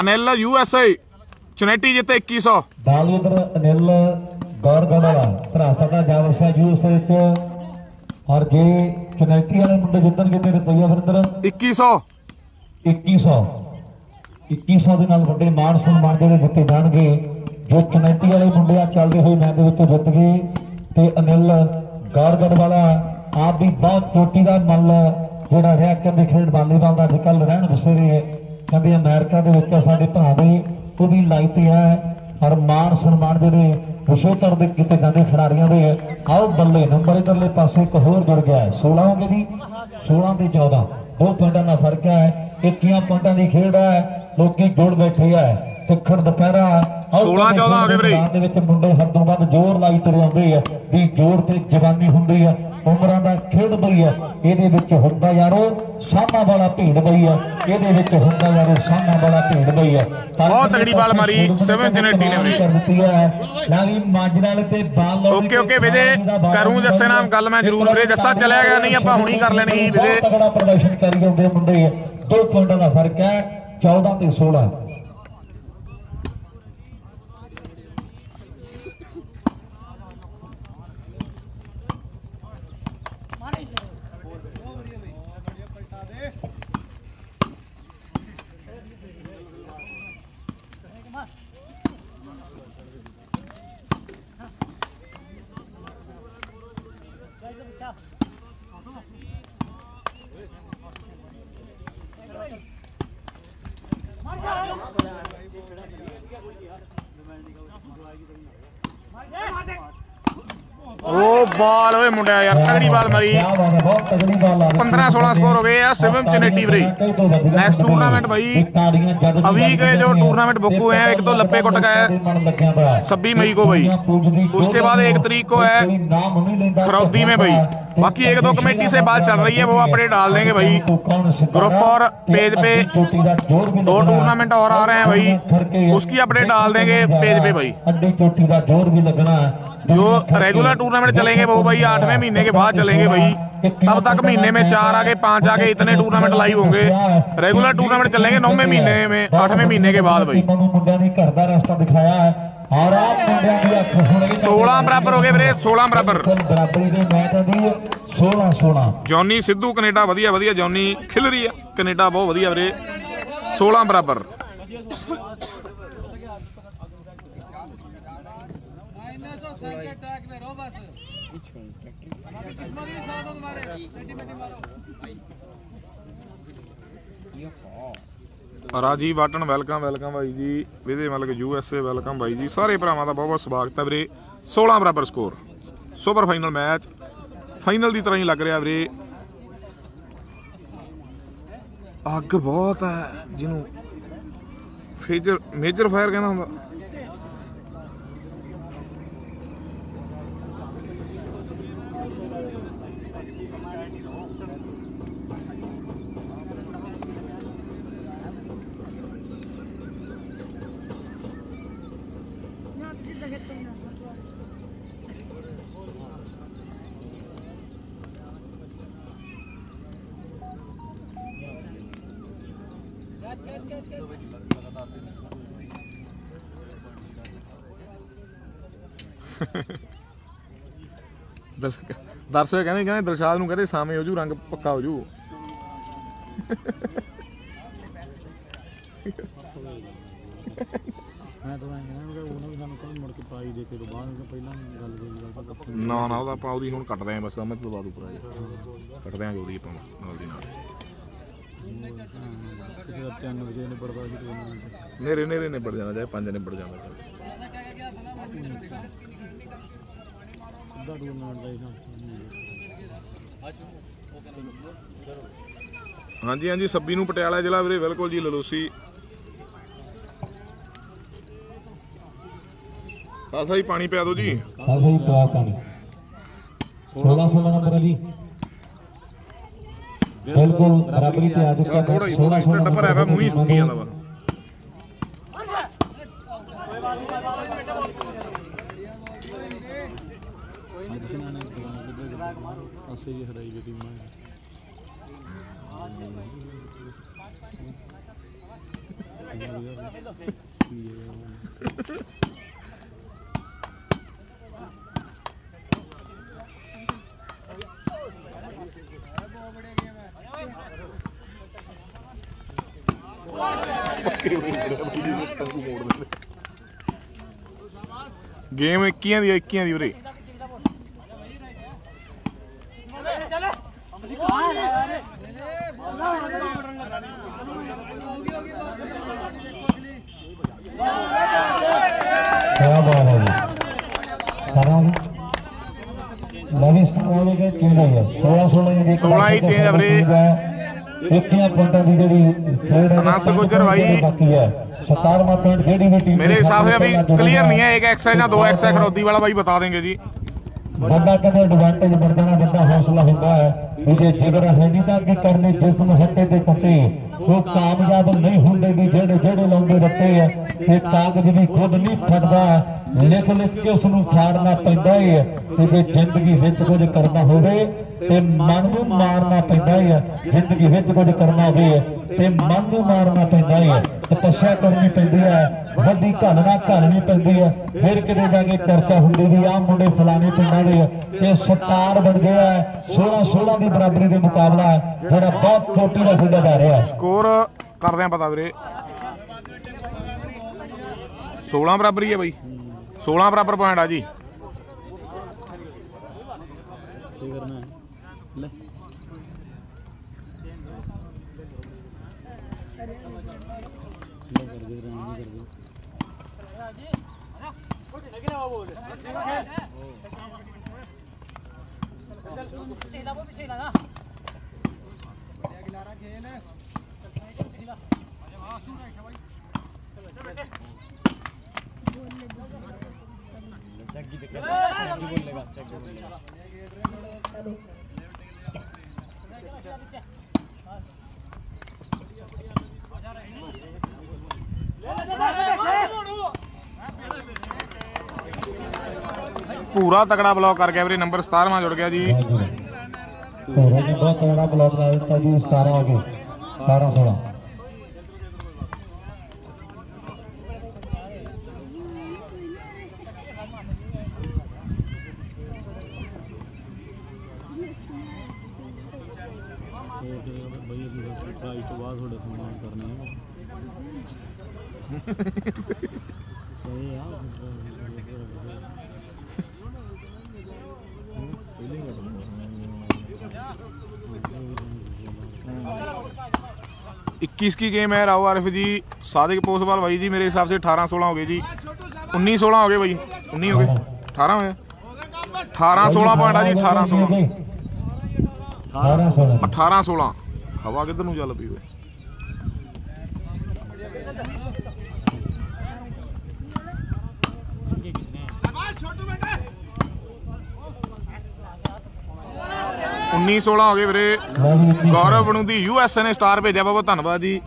[SPEAKER 1] Anil U S A Chaneti ਜਿੱਤੇ 2100
[SPEAKER 2] ਬਾਲੂਦਰ ਅਨਿਲ ਗੌਰਗੜ ਵਾਲਾ। ਭਰਾ ਸਾਡਾ ਜਾਵਸਾ ਜੂਸ ਵਿੱਚ ਔਰ ਜੇ ਚੁਣੌਤੀ ਵਾਲੇ ਮੁੰਡੇ ਜਿੱਤਣਗੇ ਤੇ ਰੁਪਈਆ ਫਿਰਦਰ
[SPEAKER 1] 2100
[SPEAKER 2] 2100 2100 ਦੇ ਨਾਲ ਵੱਡੇ ਮਾਣ ਸਨਮਾਨ ਜਿਹੜੇ ਦਿੱਤੇ ਜਾਣਗੇ ਜੋ ਚੁਣੌਤੀ ਵਾਲੇ ਮੁੰਡੇ ਆ ਚੱਲਦੇ ਹੋਏ ਮੈਚ ਦੇ ਵਿੱਚੋਂ ਜਿੱਤ ਗਏ ਤੇ ਅਨਿਲ ਗੌਰਗੜ ਵਾਲਾ ਆਪ ਵੀ ਬਹੁਤ ਚੋਟੀ ਦਾ ਮੱਲ ਜਿਹੜਾ ਰਿਹਾ ਕਹਿੰਦੇ ਖੇਡ ਵਾਲੀਬਾਲ ਦਾ ਅੱਜ ਕੱਲ ਰਹਿਣ ਬਸੇਰੇ ਕਹਿੰਦੇ ਅਮਰੀਕਾ ਦੇ ਵਿੱਚ ਸਾਡੇ ਭਰਾ ਦੇ ਉਹਦੀ ਲਾਈ ਤੇ ਹੈ ਹਰ ਮਾਣ ਸਨਮਾਨ ਜਿਹੜੇ ਵਿਸ਼ੇਤਰ ਦੇ ਕੀਤੇ ਜਾਂਦੇ ਖਿਡਾਰੀਆਂ ਦੇ ਆਓ ਬੱਲੇ ਨੰਬਰ ਇਧਰਲੇ ਪਾਸੇ ਇੱਕ ਹੋਰ ਜੁੜ ਗਿਆ ਹੈ। 16 ਹੋ ਗਏ ਜੀ 16 ਤੇ 14 ਦੋ ਪੁਆਇੰਟਾਂ ਦਾ ਫ਼ਰਕ ਹੈ, ਇੱਕੀਆਂ ਪੁਆਇੰਟਾਂ ਦੀ ਖੇਡ ਹੈ, ਲੋਕੀ ਜੁੜ ਬੈਠੇ ਹੈ। ਤਿੱਖੜ ਦੁਪਹਿਰਾ। ਆਓ
[SPEAKER 1] 16 14 ਹੋ ਗਏ ਵੀਰੇ।
[SPEAKER 2] ਦੇ ਵਿੱਚ ਮੁੰਡੇ ਹੱਦੋਂ ਵੱਧ ਜ਼ੋਰ ਲਾਈ ਤੁਰੇ ਆਉਂਦੇ ਆ। ਵੀ ਜ਼ੋਰ ਤੇ ਜਵਾਨੀ ਹੁੰਦੀ ਆ। ਉਮਰਾਂ ਦਾ ਖੇਡ ਬਈ ਆ। ਇਹਦੇ ਵਿੱਚ ਹੁੰਦਾ ਯਾਰੋ ਸਾਹਮਾ ਵਾਲਾ ਭੇਡ ਬਈ ਆ। ਇਹਦੇ ਵਿੱਚ ਹੁੰਦਾ ਯਾਰੋ ਸਾਹਮਾ ਵਾਲਾ ਭੇਡ ਬਈ ਆ।
[SPEAKER 1] ਬਹੁਤ ਤਗੜੀ ਬਾਲ ਮਾਰੀ, seven ਜਨੇਟੀ ਨੇ ਵੀਰੇ।
[SPEAKER 2] ਕਰ ਦਿੱਤੀ ਹੈ ਲੈ ਵੀ ਮਾਜਰਾ ਤੇ ਬਾਲ ਲਾਉਣੀ
[SPEAKER 1] ਓਕੇ ਓਕੇ
[SPEAKER 2] ਬਾਲ
[SPEAKER 1] ਕਰੂੰ ਜੱਸੇ ਨਾਲ ਗੱਲ ਮੈਂ ਜ਼ਰੂਰ ਵੀਰੇ ਜੱਸਾ ਚਲਿਆ ਗਿਆ ਨਹੀਂ ਆਪਾਂ ਹੁਣੀ ਕਰ ਲੈਣੀ
[SPEAKER 2] ਬਹੁਤ ਤਗੜਾ ਪ੍ਰਦਰਸ਼ਨ ਕਰੀ ਜਾਂਦੇ ਮੁੰਡੇ। ਦੋ ਪੁਆਇੰਟਾਂ ਦਾ ਫ਼ਰਕ ਹੈ 14 ਤੇ 16
[SPEAKER 1] ਬਾਲ ਓਏ ਮੁੰਡਿਆ ਯਾਰ ਤਗੜੀ ਬਾਲ ਮਾਰੀ
[SPEAKER 2] ਕਿਆ ਬਾਤ ਹੈ ਬਹੁਤ ਤਗੜੀ ਬਾਲ ਆ
[SPEAKER 1] 15 16 ਸਕੋਰ ਹੋ ਗਏ ਆ ਸਿਵਮ ਚਨੇਟੀ ਵੀਰੇ ਨੈਕਸਟ ਟੂਰਨਾਮੈਂਟ ਭਾਈ अभी के जो टूर्नामेंट बुक हुए हैं, एक तो लप्पे कुट का है, 26 मई को भाई। उसके बाद एक तारीख को है खरौदी में भाई बाकी एक दो कमेटी से बात चल रही है वो अपडेट डाल देंगे भाई ग्रुप और पेज पे दो टूर्नामेंट और आ रहे हैं भाई उसकी अपडेट डाल देंगे पेज पे भाई
[SPEAKER 2] ਅੱਡੀ ਚੋਟੀ ਦਾ ਜ਼ੋਰ ਵੀ ਲੱਗਣਾ
[SPEAKER 1] जो रेगुलर टूर्नामेंट चलेंगे वो भाई आठवें महीने के बाद चलेंगे भाई तब तक महीने में चार आगे पांच आगे इतने टूर्नामेंट लाइव होंगे रेगुलर टूर्नामेंट चलेंगे नौवें महीने में आठवें महीने के बाद भाई
[SPEAKER 2] ਮੈਨੂੰ ਮੁੰਡਿਆਂ ਦੀ ਘਰ ਦਾ ਰਸਤਾ ਦਿਖਾਇਆ ਹੈ ਔਰ ਆਪ ਮੁੰਡਿਆਂ ਦੀ ਅੱਖ ਹੁਣ ਇਹ
[SPEAKER 1] 16 ਬਰਾਬਰ ਹੋ ਗਏ ਵੀਰੇ 16 ਬਰਾਬਰ
[SPEAKER 2] ਬਰਾਬਰੀ ਦੇ ਮੈਚ ਦੀ 16 16
[SPEAKER 1] ਜੌਨੀ ਸਿੱਧੂ ਕੈਨੇਡਾ ਵਧੀਆ ਵਧੀਆ ਜੌਨੀ ਖਿਲਰੀ ਆ ਕੈਨੇਡਾ ਬਹੁਤ ਵਧੀਆ ਵੀਰੇ 16 ਬਰਾਬਰ ਰਾਜੀ ਵਾਟਨ ਵੈਲਕਮ ਵੈਲਕਮ ਬਾਈ ਜੀ। Vijay Malak U S A welcome ਬਾਈ ਜੀ। ਸਾਰੇ ਭਰਾਵਾਂ ਦਾ ਬਹੁਤ ਬਹੁਤ ਸਵਾਗਤ ਹੈ ਵੀਰੇ। 16 ਬਰਾਬਰ score. Super final match final ਦੀ ਤਰ੍ਹਾਂ ਹੀ ਲੱਗ ਰਿਹਾ ਵੀਰੇ। ਅੱਗ ਬਹੁਤ ਹੈ ਜਿਹਨੂੰ ਫੇਜਰ ਮੇਜਰ ਫਾਇਰ ਕਹਿੰਦਾ ਹੁੰਦਾ। ਦਰਸ਼ਕ ਕਹਿੰਦੇ ਕਹਿੰਦੇ ਦਿਲਸ਼ਾਦ ਨੂੰ ਕਹਿੰਦੇ ਸਾਵੇਂ ਹੋ ਜੂ ਰੰਗ ਪੱਕਾ ਹੋ ਜੂ।
[SPEAKER 3] ਮੈਂ ਤਾਂ ਕਹਿੰਦਾ ਕਿ ਉਹਨਾਂ ਵੀ ਸਾਨੂੰ ਕੱਲ ਮੁੜ ਕੇ ਪ੍ਰਾਈਜ਼ ਦੇ ਕੇ ਤੋਂ ਬਾਅਦ ਪਹਿਲਾਂ ਗੱਲ ਹੋਈ ਗੱਲ ਕੱਪੀ
[SPEAKER 1] ਨਾ ਨਾ ਉਹਦਾ ਆਪਾਂ ਉਹਦੀ ਹੁਣ ਕੱਟਦੇ ਆਂ ਬਸ ਸਮਝ ਤੋਂ ਬਾਅਦ ਉੱਪਰ ਆ ਕੱਟਦੇ ਆਂ ਉਹਦੀ ਆਪਾਂ ਨਾਲ ਦੀ ਨਾਲ।
[SPEAKER 3] ਦਾ 3 ਵਜੇ ਨੇ ਬਰਬਾਦ ਟੂਰਨਾਮੈਂਟ
[SPEAKER 1] ਨੇਰੇ ਨੇਰੇ ਨਿਬੜ ਜਾਣਾ ਚਾਹੇ ਪੰਜ ਨਿਬੜ ਜਾਂਦਾ। ਚੱਲ।
[SPEAKER 3] ਅੱਧਾ ਟੂਰਨਾਮੈਂਟ ਦਾ ਹੀ ਨਾ
[SPEAKER 1] ਹਾਂਜੀ ਹਾਂਜੀ ਸੱਬੀ ਨੂੰ ਪਟਿਆਲਾ ਜ਼ਿਲ੍ਹਾ ਵੀਰੇ ਬਿਲਕੁਲ ਜੀ ਲਲੋਸੀ। ਖਾਲਸਾ ਜੀ ਪਾਣੀ ਪਿਆ ਦਿਓ ਜੀ।
[SPEAKER 2] ਹਾਂ ਸਹੀ ਪਾ ਪਾਣੀ। 16 16 ਨੰਬਰ ਜੀ ਬਿਲਕੁਲ ਬਰਾਬਰੀ ਤੇ ਆ ਚੁੱਕਾ
[SPEAKER 1] ਥੋੜਾ ਹੀ ਢੱਡ ਭਰਿਆ ਪਿਆ ਮੂੰਹ ਹੀ ਸੁੱਕੀ ਜਾਂਦਾ ਵਾ।
[SPEAKER 3] ਅਸੇ ਜੀ ਹਰਾਈ ਦੀ ਟੀਮ
[SPEAKER 1] ਗੇਮ 21 ਦੀ 21 ਦੀ ਵੀਰੇ
[SPEAKER 2] ਕਿਆ ਬਾਤ ਹੈ ਜੀ ਸਾਰਾ ਲਵਿਸ ਕਰਾਵੇਗਾ ਕਿਹੜਾ ਹੈ 16 16
[SPEAKER 1] ਕੇ ਅਵਰੇ
[SPEAKER 2] ਇੱਕੀਆਂ ਪੁਆਇੰਟਾਂ ਦੀ ਜਿਹੜੀ ਖੇਡ
[SPEAKER 1] ਗੁਜਰ ਭਾਈ
[SPEAKER 2] ਬਾਕੀ ਹੈ? 17ਵਾਂ ਪੁਆਇੰਟ ਜਿਹੜੀ ਵੀ ਟੀਮ
[SPEAKER 1] ਮੇਰੇ ਹਿਸਾਬ ਹੈ ਅਭੀ ਕਲੀਅਰ ਨਹੀਂ ਹੈ ਇੱਕ ਐਕਸ ਹੈ ਜਾਂ ਦੋ ਐਕਸ ਹੈ ਖਰੋਦੀ ਵਾਲਾ ਭਾਈ ਬਤਾ ਦੇਂਗੇ ਜੀ।
[SPEAKER 2] ਬੰਦਾ ਕਦੇ ਐਡਵਾਂਟੇਜ ਵਰਤਣਾ ਬੰਦਾ ਹੌਸਲਾ ਹੁੰਦਾ ਹੈ ਇਹਦੇ ਜਿਗਰ ਹੈ ਨਹੀਂ ਤਾਂ ਕੀ ਕਰਨੇ ਜਿਸਮ ਹੱਟੇ ਤੇ ਕੱਟੇ ਉਹ ਕਾਮਯਾਬ ਨਹੀਂ ਹੁੰਦੇ ਵੀ ਜਿਹੜੇ ਜਿਹੜੇ ਲਾਉਂਦੇ ਰੱਤੇ ਆ ਤੇ ਕਾਗਜ਼ ਵੀ ਖੁਦ ਨਹੀਂ ਫੜਦਾ ਲਿਖ ਲਿਖ ਕੇ ਉਸ ਨੂੰ ਫਾੜਨਾ ਪੈਂਦਾ ਹੈ ਤੇ ਜੇ ਜ਼ਿੰਦਗੀ ਵਿੱਚ ਕੁਝ ਕਰਨਾ ਹੋਵੇ ਤੇ ਮਨ ਨੂੰ ਮਾਰਨਾ ਪੈਂਦਾ ਹੈ ਜ਼ਿੰਦਗੀ ਵਿੱਚ ਕੁਝ ਕਰਨਾ ਹੋਵੇ ਤੇ ਮਨ ਨੂੰ ਮਾਰਨਾ ਪੈਂਦਾ ਹੈ ਤਪੱਸਿਆ ਕਰਨੀ ਪੈਂਦੀ ਹੈ ਵੱਡੀ ਘਾਲਣਾ ਘਾਲਣੀ ਪੈਂਦੀ ਹੈ ਫਿਰ ਕਿਤੇ ਜਾ ਕੇ ਚਰਚਾ ਹੁੰਦੀ ਵੀ ਆਹ ਮੁੰਡੇ ਫਲਾਣੇ ਪਿੰਡਾਂ ਦੇ ਆ। ਤੇ ਸਟਾਰ ਬਣ ਗਿਆ 16 16 ਦੀ ਬਰਾਬਰੀ ਦੇ ਮੁਕਾਬਲਾ ਹੈ ਜਿਹੜਾ ਬਹੁਤ ਪੋਟੀ ਦਾ ਖੇਡਿਆ ਜਾ ਰਿਹਾ ਹੈ
[SPEAKER 1] ਸਕੋਰ ਕਰਦੇ ਆ ਪਤਾ ਵੀਰੇ। 16 ਬਰਾਬਰ ਹੀ ਹੈ ਬਾਈ। 16 ਬਰਾਬਰ ਪੁਆਇੰਟ ਆ ਜੀ।
[SPEAKER 3] ਕੀ ਕਰਨਾ? ਹੈ ਲੈ ਕਰ ਦੇ ਰਾਂ ਕਰ ਦੇ
[SPEAKER 1] ਪੂਰਾ ਤਕੜਾ ਬਲੌਕ ਕਰ ਗਿਆ ਵੀਰੇ, ਨੰਬਰ 17ਵਾਂ ਜੁੜ ਗਿਆ ਜੀ।
[SPEAKER 2] ਹੋਰਾਂ ਨੇ ਬਹੁਤ ਤਗੜਾ ਬਲੌਕ ਕਰ ਦਿੱਤਾ ਜੀ 17 ਆ ਗਏ 17 16
[SPEAKER 1] इक्कीस की गेम है राव आरिफ जी? सादिक पोसवाल भाई जी मेरे हिसाब से अठारह सोलह हो गए जी। उन्नीस सोलह हो गए भाई। उन्नीस हो गए। हाँ। अठारह में? अठारह सोलह पॉइंट जी हाँ, अठारह
[SPEAKER 2] सोलह। अठारह
[SPEAKER 1] सोलह। हवा किधर नू चल पी छोटू बेटा 19 16 ਹੋ ਗਏ ਵੀਰੇ। ਗੌਰਵ ਬਣੂ ਦੀ ਯੂਐਸਏ ਨੇ ਸਟਾਰ ਭੇਜਿਆ ਬਾਬਾ ਧੰਨਵਾਦ ਜੀ।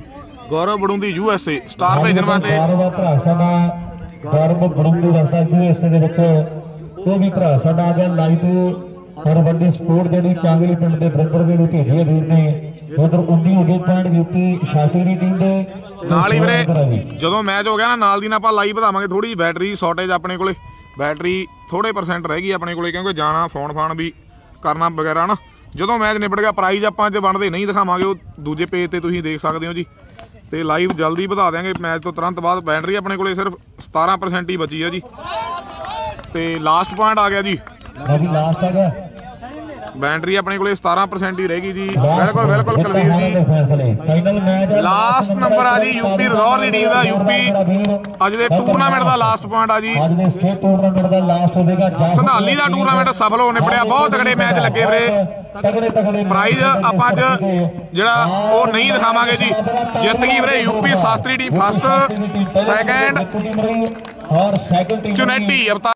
[SPEAKER 1] ਗੌਰਵ ਬਣੂ ਦੀ ਯੂਐਸਏ ਸਟਾਰ ਭੇਜਣ ਵਾਸਤੇ।
[SPEAKER 2] ਗੌਰਵ ਬਣੂ ਦੀ ਰਸਤਾ ਯੂਐਸਏ ਦੇ ਵਿੱਚ ਉਹ ਵੀ ਭਰਾ ਸਾਡਾ ਆ ਗਿਆ ਲਾਈਟ ਹਰ ਵੱਡੀ ਸਪੋਰਟ ਜਿਹੜੀ ਕਾਂਗਲੀ ਪਿੰਡ ਦੇ ਬ੍ਰਦਰ ਦੇ ਨੂੰ ਭੇਜੀ ਹੈ ਵੀਰ ਨੇ। ਉਧਰ 19 ਹੋ ਗਏ ਪੁਆਇੰਟ ਯੂਪੀ ਸ਼ਾਤਰੀ ਦੀ ਟੀਮ ਦੇ।
[SPEAKER 1] ਨਾਲ ਹੀ ਵੀਰੇ ਜਦੋਂ ਮੈਚ ਹੋ ਗਿਆ ਨਾ ਨਾਲ ਦੀ ਨਾ ਆਪਾਂ ਲਾਈਵ ਵਧਾਵਾਂਗੇ ਥੋੜੀ ਜੀ ਬੈਟਰੀ ਸ਼ਾਰਟੇਜ ਆਪਣੇ ਕੋਲੇ। ਬੈਟਰੀ ਥੋੜੇ ਪਰਸੈਂਟ ਰਹਿ ਗਈ ਆਪਣੇ ਕੋਲੇ ਕਿਉਂਕਿ ਜਾਣਾ ਫੋਨ ਫਾਨ ਵੀ ਕਰਨਾ ਵਗੈਰਾ ਨਾ। ਜਦੋਂ ਮੈਚ ਨਿਬੜ ਗਿਆ ਪ੍ਰਾਈਜ਼ ਆਪਾਂ ਅੱਜ ਵੰਡਦੇ ਨਹੀਂ ਦਿਖਾਵਾਂਗੇ, ਉਹ ਦੂਜੇ ਪੇਜ ਤੇ ਤੁਸੀਂ ਦੇਖ ਸਕਦੇ ਹੋ ਜੀ। ਤੇ ਲਾਈਵ ਜਲਦੀ ਵਧਾ ਦਿਆਂਗੇ, ਮੈਚ ਤੋਂ ਤੁਰੰਤ ਬਾਅਦ ਬੈਟਰੀ ਆਪਣੇ ਕੋਲੇ ਸਿਰਫ 17% ਹੀ ਬਚੀ ਆ ਜੀ। ਤੇ ਲਾਸਟ ਪੁਆਇੰਟ ਆ ਗਿਆ ਜੀ।
[SPEAKER 2] ਲਾਸਟ ਆ ਗਿਆ।
[SPEAKER 1] ਬੈਟਰੀ ਆਪਣੇ ਕੋਲੇ 17% ਹੀ ਰਹਿ ਗਈ ਜੀ ਬਿਲਕੁਲ ਬਿਲਕੁਲ ਕੁਲਵੀਰ ਜੀ ਲਾਸਟ ਨੰਬਰ ਆ ਜੀ ਯੂਪੀ ਰਦੌਰ ਦੀ ਟੀਮ ਦਾ ਯੂਪੀ ਅੱਜ ਦੇ ਟੂਰਨਾਮੈਂਟ ਦਾ ਲਾਸਟ ਪੁਆਇੰਟ ਆ ਜੀ
[SPEAKER 2] ਅੱਜ ਦੇ ਸਟੇਟ ਟੂਰਨਾਮੈਂਟ ਦਾ ਲਾਸਟ ਹੋਵੇਗਾ ਜਸ-
[SPEAKER 1] ਸੰਧਾਲੀ ਦਾ ਟੂਰਨਾਮੈਂਟ ਸਫਲ ਹੋ ਨਿਬੜਿਆ ਬਹੁਤ ਤਗੜੇ ਮੈਚ ਲੱਗੇ ਵੀਰੇ
[SPEAKER 2] ਤਗੜੇ ਤਗੜੇ
[SPEAKER 1] ਪ੍ਰਾਈਜ਼ ਆਪਾਂ ਅੱਜ ਜਿਹੜਾ ਉਹ ਨਹੀਂ ਦਿਖਾਵਾਂਗੇ ਜੀ ਜਿੱਤ ਗਈ ਵੀਰੇ UP Shastri team first second
[SPEAKER 2] ਔਰ ਸੈਕੰਡ ਟੀਮ
[SPEAKER 1] ਚੁਨੈਟੀ